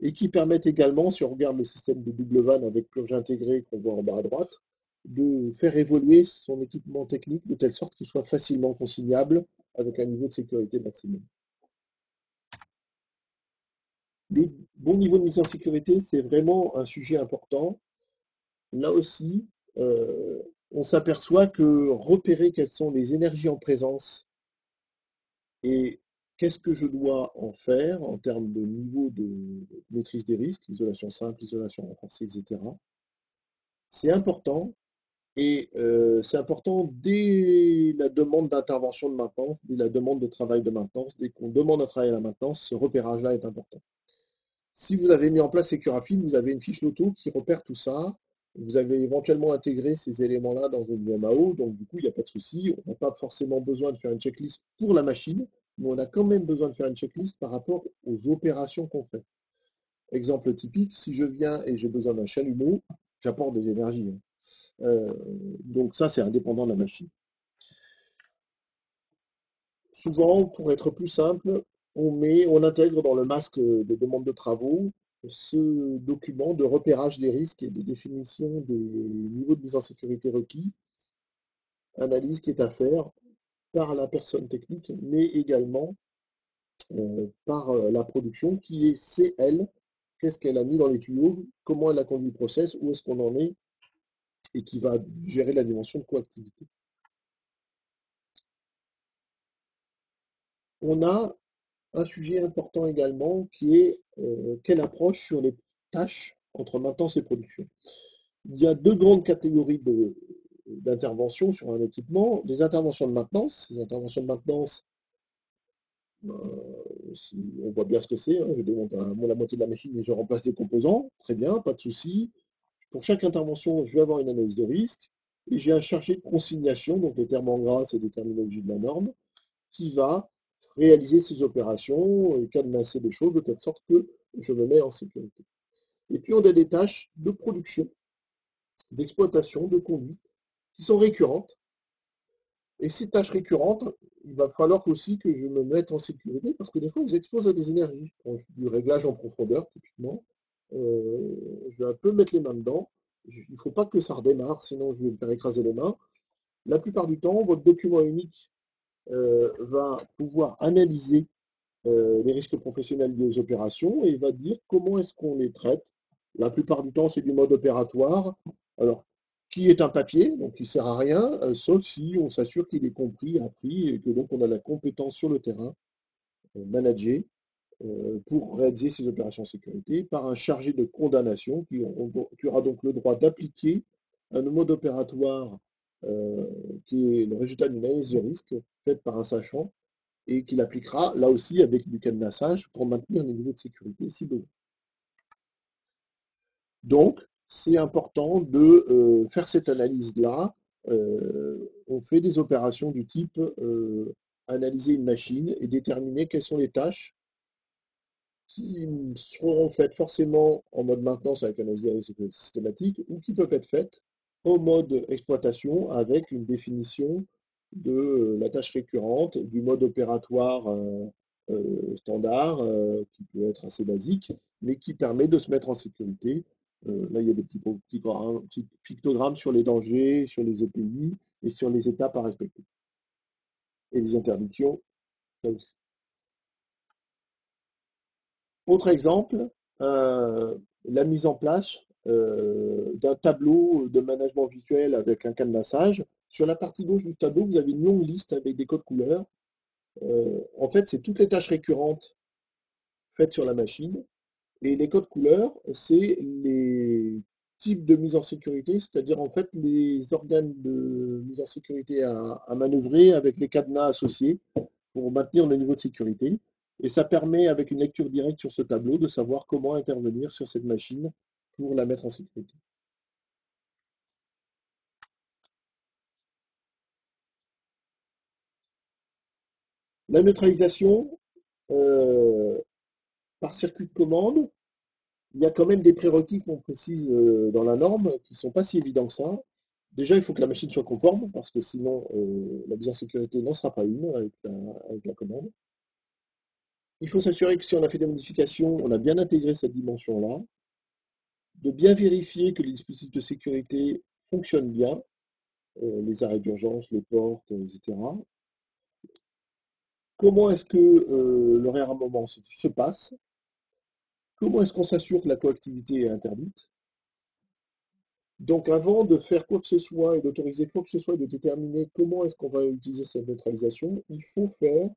et qui permettent également, si on regarde le système de double van avec purge intégrée qu'on voit en bas à droite, de faire évoluer son équipement technique de telle sorte qu'il soit facilement consignable avec un niveau de sécurité maximum. Le bon niveau de mise en sécurité, c'est vraiment un sujet important. Là aussi, euh, on s'aperçoit que repérer quelles sont les énergies en présence et qu'est-ce que je dois en faire en termes de niveau de maîtrise des risques, isolation simple, isolation renforcée, etc. C'est important et euh, c'est important dès la demande d'intervention de maintenance, dès la demande de travail de maintenance, dès qu'on demande un travail à la maintenance, ce repérage-là est important. Si vous avez mis en place Securafin, vous avez une fiche loto qui repère tout ça. Vous avez éventuellement intégré ces éléments-là dans une MAO, donc du coup, il n'y a pas de souci. On n'a pas forcément besoin de faire une checklist pour la machine, mais on a quand même besoin de faire une checklist par rapport aux opérations qu'on fait. Exemple typique, si je viens et j'ai besoin d'un chalumeau, j'apporte des énergies. Hein. Euh, donc ça, c'est indépendant de la machine. Souvent, pour être plus simple, on, met, on intègre dans le masque de demande de travaux ce document de repérage des risques et de définition des niveaux de mise en sécurité requis, analyse qui est à faire par la personne technique, mais également euh, par euh, la production qui est, c'est elle, qu'est-ce qu'elle a mis dans les tuyaux, comment elle a conduit le process, où est-ce qu'on en est, et qui va gérer la dimension de coactivité. On a un sujet important également qui est euh, quelle approche sur les tâches entre maintenance et production. Il y a deux grandes catégories de, d'intervention sur un équipement, des interventions de maintenance. Ces interventions de maintenance, euh, on voit bien ce que c'est. Hein, je démonte la moitié de la machine et je remplace des composants. Très bien, pas de souci. Pour chaque intervention, je vais avoir une analyse de risque et j'ai un chargé de consignation, donc les termes en gras, c'est des terminologies de la norme, qui va réaliser ces opérations, cadenasser les choses de telle sorte que je me mets en sécurité. Et puis on a des tâches de production, d'exploitation, de conduite, qui sont récurrentes. Et ces tâches récurrentes, il va falloir aussi que je me mette en sécurité parce que des fois, ils exposent à des énergies. du réglage en profondeur, typiquement, euh, je vais un peu mettre les mains dedans. Il ne faut pas que ça redémarre, sinon je vais me faire écraser les mains. La plupart du temps, votre document unique euh, va pouvoir analyser euh, les risques professionnels aux opérations et va dire comment est-ce qu'on les traite. La plupart du temps, c'est du mode opératoire. Alors, qui est un papier, donc il ne sert à rien, euh, sauf si on s'assure qu'il est compris, appris, et que donc on a la compétence sur le terrain, euh, euh, pour réaliser ces opérations de sécurité par un chargé de condamnation qui, aura donc le droit d'appliquer un mode opératoire qui est le résultat d'une analyse de risque faite par un sachant et qu'il appliquera là aussi avec du cadenassage pour maintenir un niveau de sécurité si besoin. Donc, c'est important de euh, faire cette analyse-là. Euh, on fait des opérations du type euh, analyser une machine et déterminer quelles sont les tâches qui seront faites forcément en mode maintenance avec analyse systématique ou qui peuvent être faites en mode exploitation avec une définition de la tâche récurrente, du mode opératoire standard, qui peut être assez basique, mais qui permet de se mettre en sécurité euh, là, il y a des petits, pictogrammes sur les dangers, sur les EPI et sur les étapes à respecter. Et les interdictions, là aussi. Autre exemple, euh, la mise en place, euh, d'un tableau de management visuel avec un cadenassage. Sur la partie gauche du tableau, vous avez une longue liste avec des codes couleurs. En fait, c'est toutes les tâches récurrentes faites sur la machine. Et les codes couleurs, c'est les types de mise en sécurité, c'est-à-dire en fait les organes de mise en sécurité à, manœuvrer avec les cadenas associés pour maintenir le niveau de sécurité. Et ça permet, avec une lecture directe sur ce tableau, de savoir comment intervenir sur cette machine pour la mettre en sécurité. La neutralisation euh, par circuit de commande, il y a quand même des prérequis qu'on précise euh, dans la norme qui ne sont pas si évidents que ça. Déjà, il faut que la machine soit conforme, parce que sinon, euh, la mise en sécurité n'en sera pas une avec la, commande. Il faut s'assurer que si on a fait des modifications, on a bien intégré cette dimension-là. De bien vérifier que les dispositifs de sécurité fonctionnent bien, euh, les arrêts d'urgence, les portes, etc. Comment est-ce que le réarmement se passe? Comment est-ce qu'on s'assure que la coactivité est interdite? Donc avant de faire quoi que ce soit et d'autoriser quoi que ce soit et de déterminer comment est-ce qu'on va utiliser cette neutralisation, il faut faire,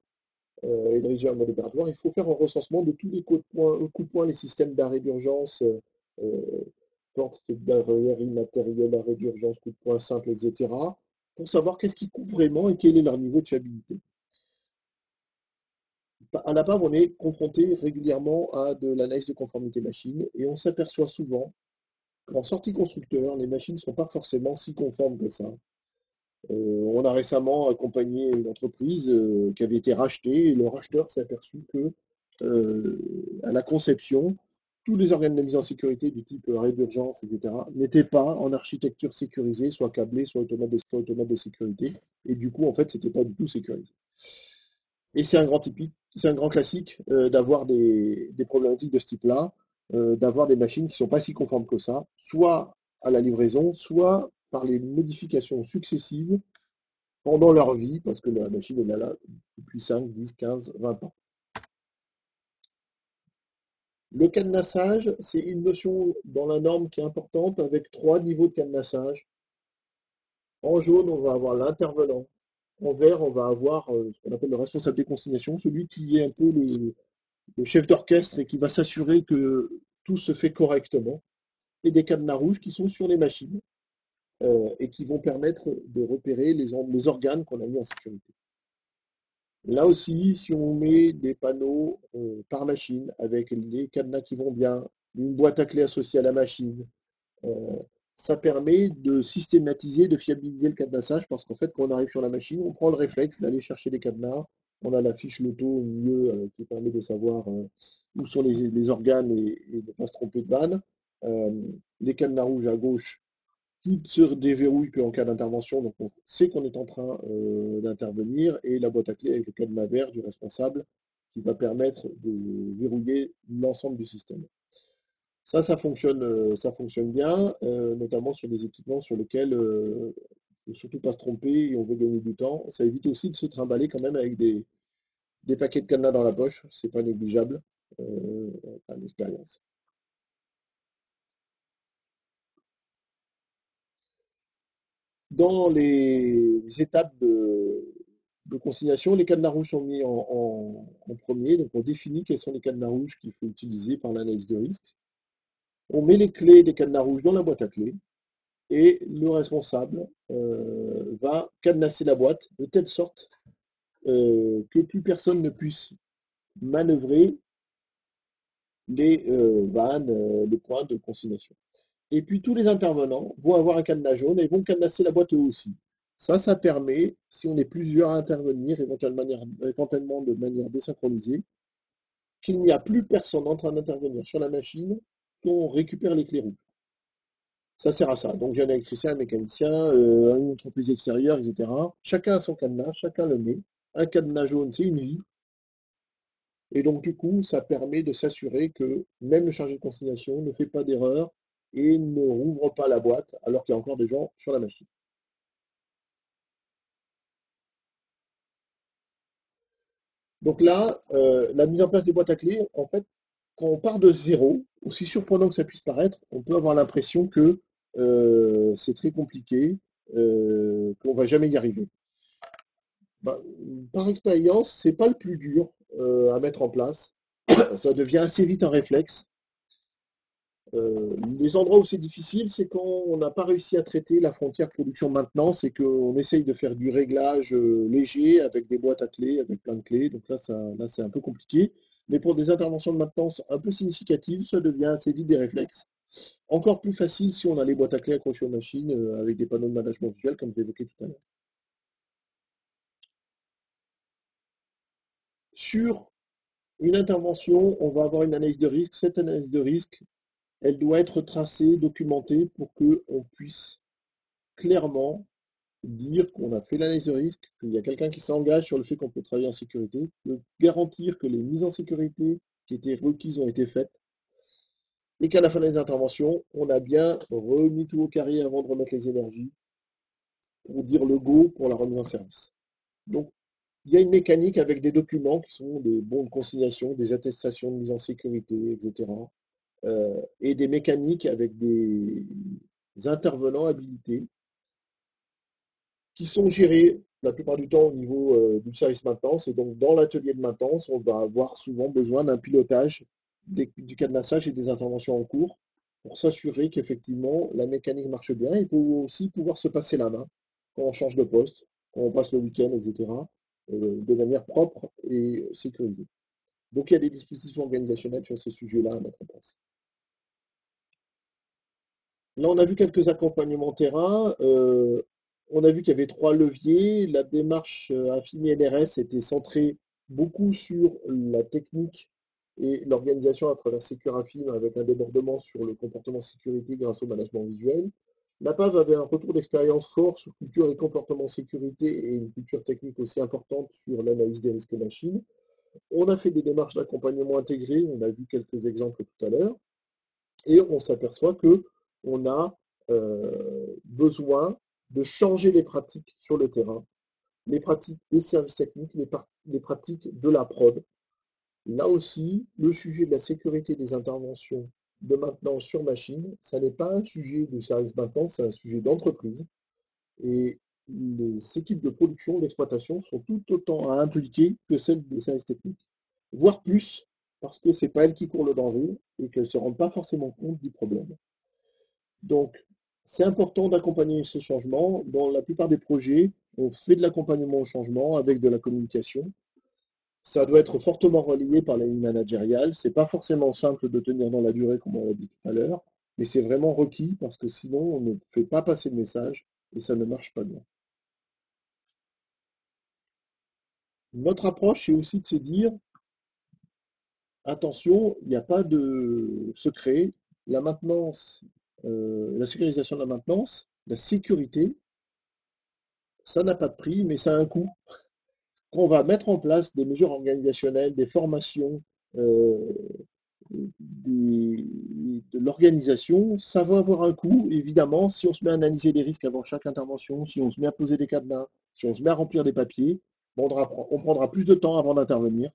euh, et un mode il faut faire un recensement de tous les coups de poing, coups les systèmes d'arrêt d'urgence, euh, porte barrière immatérielle, arrêt d'urgence, coup de poing simple, etc., pour savoir qu'est-ce qui couvre vraiment et quel est leur niveau de fiabilité à la PAV, on est confronté régulièrement à de l'analyse de conformité machine et on s'aperçoit souvent qu'en sortie constructeur, les machines ne sont pas forcément si conformes que ça. Euh, on a récemment accompagné une entreprise euh, qui avait été rachetée et le racheteur s'est aperçu que euh, à la conception, tous les organes de mise en sécurité du type arrêt d'urgence, etc., n'étaient pas en architecture sécurisée, soit câblés, soit automates de, de sécurité. Et du coup, en fait, ce n'était pas du tout sécurisé. Et c'est un grand typique, c'est un grand classique euh, d'avoir des, problématiques de ce type-là, euh, d'avoir des machines qui ne sont pas si conformes que ça, soit à la livraison, soit par les modifications successives pendant leur vie, parce que la machine est là depuis 5, 10, 15, 20 ans. Le cadenassage, c'est une notion dans la norme qui est importante avec trois niveaux de cadenassage. En jaune, on va avoir l'intervenant, en vert, on va avoir euh, ce qu'on appelle le responsable des consignations, celui qui est un peu le, chef d'orchestre et qui va s'assurer que tout se fait correctement, et des cadenas rouges qui sont sur les machines euh, et qui vont permettre de repérer les, organes qu'on a mis en sécurité. Là aussi, si on met des panneaux euh, par machine avec les cadenas qui vont bien, une boîte à clés associée à la machine, ça permet de systématiser, de fiabiliser le cadenassage parce qu'en fait, quand on arrive sur la machine, on prend le réflexe d'aller chercher les cadenas. On a la fiche loto au milieu euh, qui permet de savoir euh, où sont les, organes et, de ne pas se tromper de vanne. Euh, les cadenas rouges à gauche qui se déverrouillent qu'en cas d'intervention. Donc on sait qu'on est en train d'intervenir et la boîte à clés avec le cadenas vert du responsable qui va permettre de verrouiller l'ensemble du système. Ça, ça fonctionne, euh, ça fonctionne bien, euh, notamment sur des équipements sur lesquels il ne faut surtout pas se tromper et on veut gagner du temps. Ça évite aussi de se trimballer quand même avec des, paquets de cadenas dans la poche. Ce n'est pas négligeable euh, l'expérience. Dans les étapes de, consignation, les cadenas rouges sont mis en, en, premier. Donc on définit quels sont les cadenas rouges qu'il faut utiliser par l'analyse de risque. On met les clés des cadenas rouges dans la boîte à clés et le responsable euh, va cadenasser la boîte de telle sorte euh, que plus personne ne puisse manœuvrer les euh, vannes, les points de consignation. Et puis tous les intervenants vont avoir un cadenas jaune et vont cadenasser la boîte eux aussi. Ça, ça permet, si on est plusieurs à intervenir, éventuellement de manière désynchronisée, qu'il n'y a plus personne en train d'intervenir sur la machine qu'on récupère les clés rouges. Ça sert à ça. Donc j'ai un électricien, un mécanicien, euh, une entreprise extérieure, etc. Chacun a son cadenas, chacun le met. Un cadenas jaune, c'est une vie. Et donc du coup, ça permet de s'assurer que même le chargé de consignation ne fait pas d'erreur et ne rouvre pas la boîte alors qu'il y a encore des gens sur la machine. Donc là, euh, la mise en place des boîtes à clés, en fait, quand on part de zéro, aussi surprenant que ça puisse paraître, on peut avoir l'impression que euh, c'est très compliqué, euh, qu'on va jamais y arriver. Ben, par expérience, c'est pas le plus dur euh, à mettre en place. Ça devient assez vite un réflexe. Euh, les endroits où c'est difficile, c'est quand on n'a pas réussi à traiter la frontière production-maintenance et qu'on essaye de faire du réglage léger avec des boîtes à clés, avec plein de clés. Donc là, ça, là c'est un peu compliqué. Mais pour des interventions de maintenance un peu significatives, ça devient assez vite des réflexes. Encore plus facile si on a les boîtes à clés accrochées aux machines euh, avec des panneaux de management visuel, comme j'évoquais tout à l'heure. Sur une intervention, on va avoir une analyse de risque. Cette analyse de risque, elle doit être tracée, documentée pour qu'on puisse clairement dire qu'on a fait l'analyse de risque, qu'il y a quelqu'un qui s'engage sur le fait qu'on peut travailler en sécurité, garantir que les mises en sécurité qui étaient requises ont été faites, et qu'à la fin des interventions, on a bien remis tout au carré avant de remettre les énergies pour dire le go pour la remise en service. Donc, il y a une mécanique avec des documents qui sont des bons de consignation, des attestations de mise en sécurité, etc. Euh, et des mécaniques avec des intervenants habilités qui sont gérés la plupart du temps au niveau euh, du service maintenance. Et donc, dans l'atelier de maintenance, on va avoir souvent besoin d'un pilotage du cadenassage et des interventions en cours pour s'assurer qu'effectivement la mécanique marche bien. Il faut aussi pouvoir se passer la main quand on change de poste, quand on passe le week-end, etc., euh, de manière propre et sécurisée. Donc, il y a des dispositions organisationnelles sur ces sujets-là à mettre en place. Là, on a vu quelques accompagnements terrain. Euh, on a vu qu'il y avait trois leviers. La démarche euh, Infini NRS était centrée beaucoup sur la technique et l'organisation à travers Securafim avec un débordement sur le comportement sécurité grâce au management visuel. La PAV avait un retour d'expérience fort sur culture et comportement sécurité et une culture technique aussi importante sur l'analyse des risques machines. On a fait des démarches d'accompagnement intégrées, on a vu quelques exemples tout à l'heure, et on s'aperçoit que on a euh, besoin de changer les pratiques sur le terrain, les pratiques des services techniques, les, pratiques de la prod. Là aussi, le sujet de la sécurité des interventions de maintenance sur machine, ça n'est pas un sujet de service maintenance, c'est un sujet d'entreprise. Et les équipes de production, d'exploitation sont tout autant à impliquer que celles des services techniques, voire plus, parce que ce n'est pas elles qui courent le danger et qu'elles ne se rendent pas forcément compte du problème. Donc, c'est important d'accompagner ces changements. Dans la plupart des projets, on fait de l'accompagnement au changement avec de la communication. Ça doit être fortement relié par la ligne managériale. Ce n'est pas forcément simple de tenir dans la durée, comme on l'a dit tout à l'heure, mais c'est vraiment requis parce que sinon, on ne fait pas passer le message et ça ne marche pas bien. Notre approche, est aussi de se dire, attention, il n'y a pas de secret. La maintenance la sécurisation de la maintenance, la sécurité, ça n'a pas de prix, mais ça a un coût. Quand on va mettre en place des mesures organisationnelles, des formations, euh, de l'organisation, ça va avoir un coût, évidemment, si on se met à analyser les risques avant chaque intervention, si on se met à poser des cadenas, si on se met à remplir des papiers, on prendra plus de temps avant d'intervenir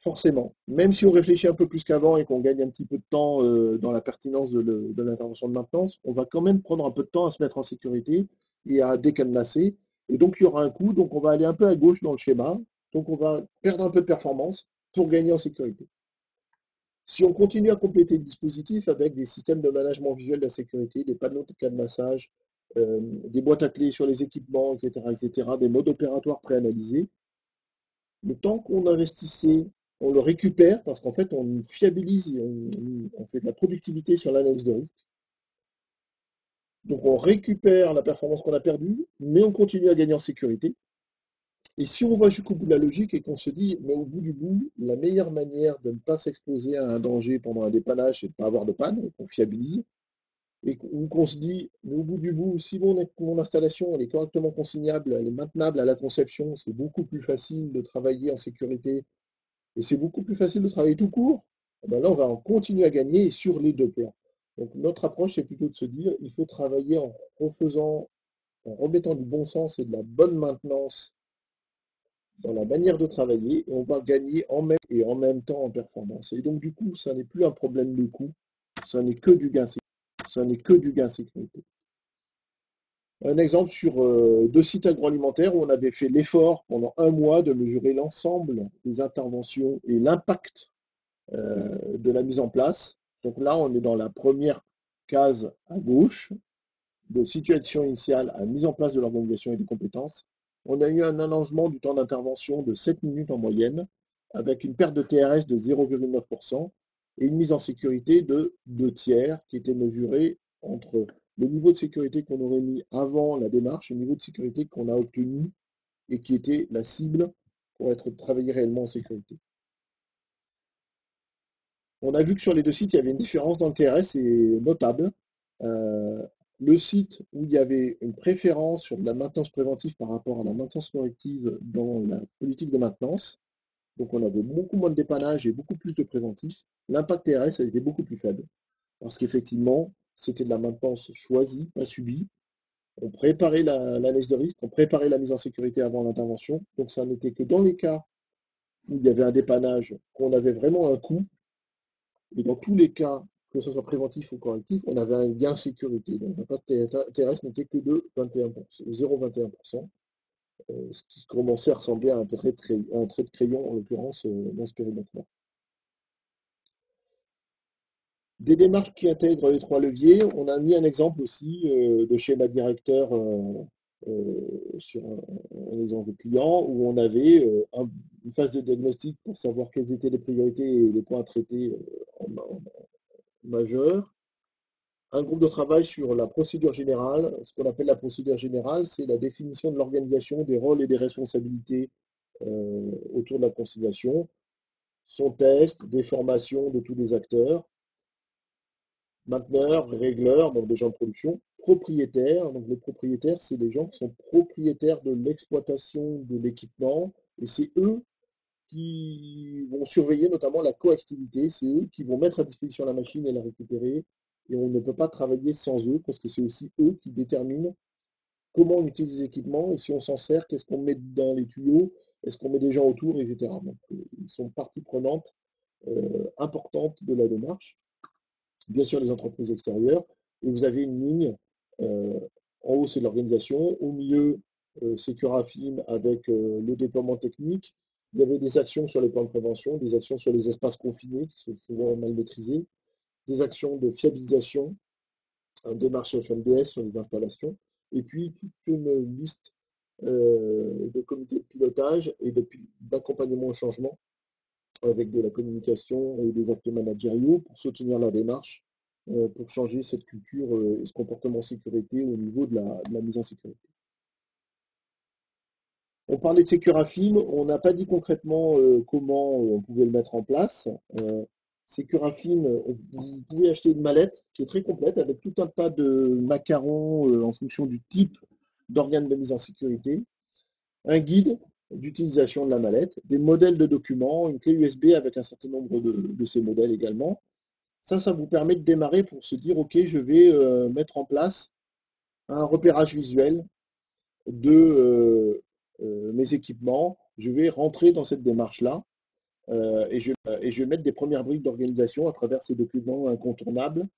forcément. Même si on réfléchit un peu plus qu'avant et qu'on gagne un petit peu de temps euh, dans la pertinence de, l'intervention de maintenance, on va quand même prendre un peu de temps à se mettre en sécurité et à décadenasser. Et donc, il y aura un coût. Donc, on va aller un peu à gauche dans le schéma. Donc, on va perdre un peu de performance pour gagner en sécurité. Si on continue à compléter le dispositif avec des systèmes de management visuel de la sécurité, des panneaux de cadenassage, euh, des boîtes à clés sur les équipements, etc., etc., des modes opératoires préanalysés, le temps qu'on investissait on le récupère parce qu'en fait, on fiabilise, on, fait de la productivité sur l'analyse de risque. Donc, on récupère la performance qu'on a perdue, mais on continue à gagner en sécurité. Et si on va jusqu'au bout de la logique et qu'on se dit, mais au bout du bout, la meilleure manière de ne pas s'exposer à un danger pendant un dépannage, c'est de ne pas avoir de panne, et qu'on fiabilise, et qu'on se dit, mais au bout du bout, si mon, mon installation est correctement consignable, elle est maintenable à la conception, c'est beaucoup plus facile de travailler en sécurité et c'est beaucoup plus facile de travailler tout court, eh ben là, on va continuer à gagner sur les deux plans. Donc, notre approche, c'est plutôt de se dire il faut travailler en refaisant, en remettant du bon sens et de la bonne maintenance dans la manière de travailler et on va gagner en même et en même temps en performance. Et donc, du coup, ça n'est plus un problème de coût, ça n'est que du gain ça n'est que du gain sécurité. Un exemple sur euh, deux sites agroalimentaires où on avait fait l'effort pendant un mois de mesurer l'ensemble des interventions et l'impact euh, de la mise en place. Donc là, on est dans la première case à gauche, de situation initiale à mise en place de l'organisation et des compétences. On a eu un allongement du temps d'intervention de 7 minutes en moyenne, avec une perte de TRS de 0,9% et une mise en sécurité de 2 tiers qui était mesurée entre le niveau de sécurité qu'on aurait mis avant la démarche le niveau de sécurité qu'on a obtenu et qui était la cible pour être travaillé réellement en sécurité. On a vu que sur les deux sites, il y avait une différence dans le TRS et notable. Euh, le site où il y avait une préférence sur la maintenance préventive par rapport à la maintenance corrective dans la politique de maintenance, donc on avait beaucoup moins de dépannage et beaucoup plus de préventif, l'impact TRS a été beaucoup plus faible. Parce qu'effectivement, c'était de la maintenance choisie, pas subie. On préparait l'analyse de risque, on préparait la mise en sécurité avant l'intervention. Donc ça n'était que dans les cas où il y avait un dépannage, qu'on avait vraiment un coût. Et dans tous les cas, que ce soit préventif ou correctif, on avait un gain sécurité. Donc l'impact TRS n'était que de 0,21%, euh, ce qui commençait à ressembler à un trait de, un trait de crayon, en l'occurrence, euh, dans ce périmètre-là. Des démarches qui intègrent les trois leviers. On a mis un exemple aussi euh, de schéma directeur euh, euh, sur un, exemple client où on avait une phase de diagnostic pour savoir quelles étaient les priorités et les points traités majeurs. Un groupe de travail sur la procédure générale. Ce qu'on appelle la procédure générale, c'est la définition de l'organisation des rôles et des responsabilités autour de la conciliation, son test, des formations de tous les acteurs, mainteneurs, régleurs, donc des gens de production, propriétaires. Donc les propriétaires, c'est les gens qui sont propriétaires de l'exploitation de l'équipement et c'est eux qui vont surveiller notamment la coactivité, c'est eux qui vont mettre à disposition la machine et la récupérer et on ne peut pas travailler sans eux parce que c'est aussi eux qui déterminent comment on utilise les équipements et si on s'en sert, qu'est-ce qu'on met dans les tuyaux, est-ce qu'on met des gens autour, etc. Donc, euh, ils sont partie prenante euh, importante de la démarche bien sûr les entreprises extérieures, et vous avez une ligne, euh, en haut c'est l'organisation, au milieu euh, c'est Curafim avec euh, le déploiement technique, il y avait des actions sur les plans de prévention, des actions sur les espaces confinés qui sont souvent mal maîtrisés, des actions de fiabilisation, un démarche FMDS sur les installations, et puis toute une liste de comités de pilotage et d'accompagnement au changement avec de la communication et des actes managériaux pour soutenir la démarche, euh, pour changer cette culture euh, et ce comportement sécurité au niveau de la, mise en sécurité. On parlait de Securafim, on n'a pas dit concrètement euh, comment on pouvait le mettre en place. Securafim, vous pouvez acheter une mallette qui est très complète avec tout un tas de macarons en fonction du type d'organe de mise en sécurité, un guide d'utilisation de la mallette, des modèles de documents, une clé USB avec un certain nombre de, ces modèles également. Ça, ça vous permet de démarrer pour se dire, OK, je vais euh, mettre en place un repérage visuel de euh, euh, mes équipements. Je vais rentrer dans cette démarche-là et, je, et je vais mettre des premières briques d'organisation à travers ces documents incontournables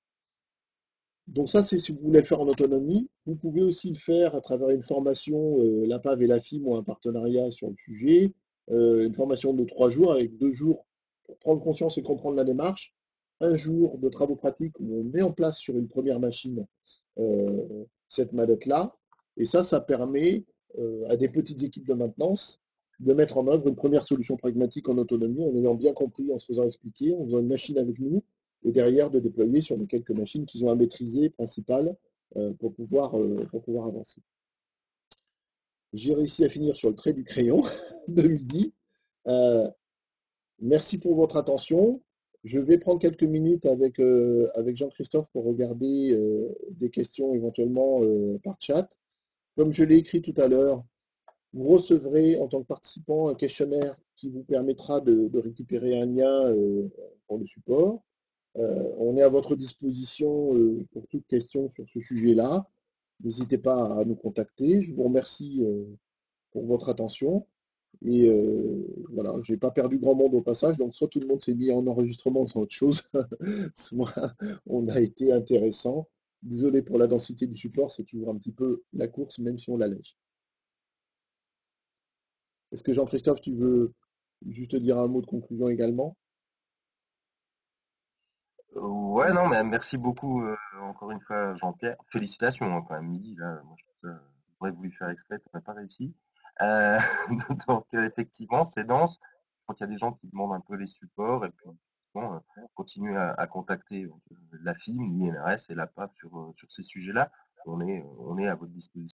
donc ça, c'est si vous voulez le faire en autonomie. Vous pouvez aussi le faire à travers une formation, euh, l'APAV et la FIM ou un partenariat sur le sujet, euh, une formation de trois jours avec deux jours pour prendre conscience et comprendre la démarche, un jour de travaux pratiques où on met en place sur une première machine euh, cette mallette-là. Et ça, ça permet à des petites équipes de maintenance de mettre en œuvre une première solution pragmatique en autonomie en ayant bien compris, en se faisant expliquer, en faisant une machine avec nous et derrière de déployer sur les quelques machines qu'ils ont à maîtriser principales euh, pour, pouvoir, euh, pour pouvoir avancer. J'ai réussi à finir sur le trait du crayon de midi. Euh, merci pour votre attention. Je vais prendre quelques minutes avec, avec Jean-Christophe pour regarder des questions éventuellement par chat. Comme je l'ai écrit tout à l'heure, vous recevrez en tant que participant un questionnaire qui vous permettra de, de récupérer un lien pour le support. Euh, on est à votre disposition euh, pour toute question sur ce sujet-là. N'hésitez pas à nous contacter. Je vous remercie euh, pour votre attention Mais heu, voilà, j'ai pas perdu grand monde au passage, donc soit tout le monde s'est mis en enregistrement, soit autre chose, soit on a été intéressant. Désolé pour la densité du support, c'est toujours un petit peu la course, même si on l'allège. Est-ce que Jean-Christophe, tu veux juste dire un mot de conclusion également? Euh, Ouais, non, mais merci beaucoup euh, encore une fois, Jean-Pierre. Félicitations, hein, quand même, midi, là. Moi, je ça- j'aurais voulu faire exprès, ça n'a pas réussi. Euh, donc, euh, effectivement, c'est dense. Je crois qu'il y a des gens qui demandent un peu les supports et puis, bon, euh, continuer à, contacter euh, la FIM, l'INRS et la PAF sur, euh, sur ces sujets-là. On est, on est à votre disposition.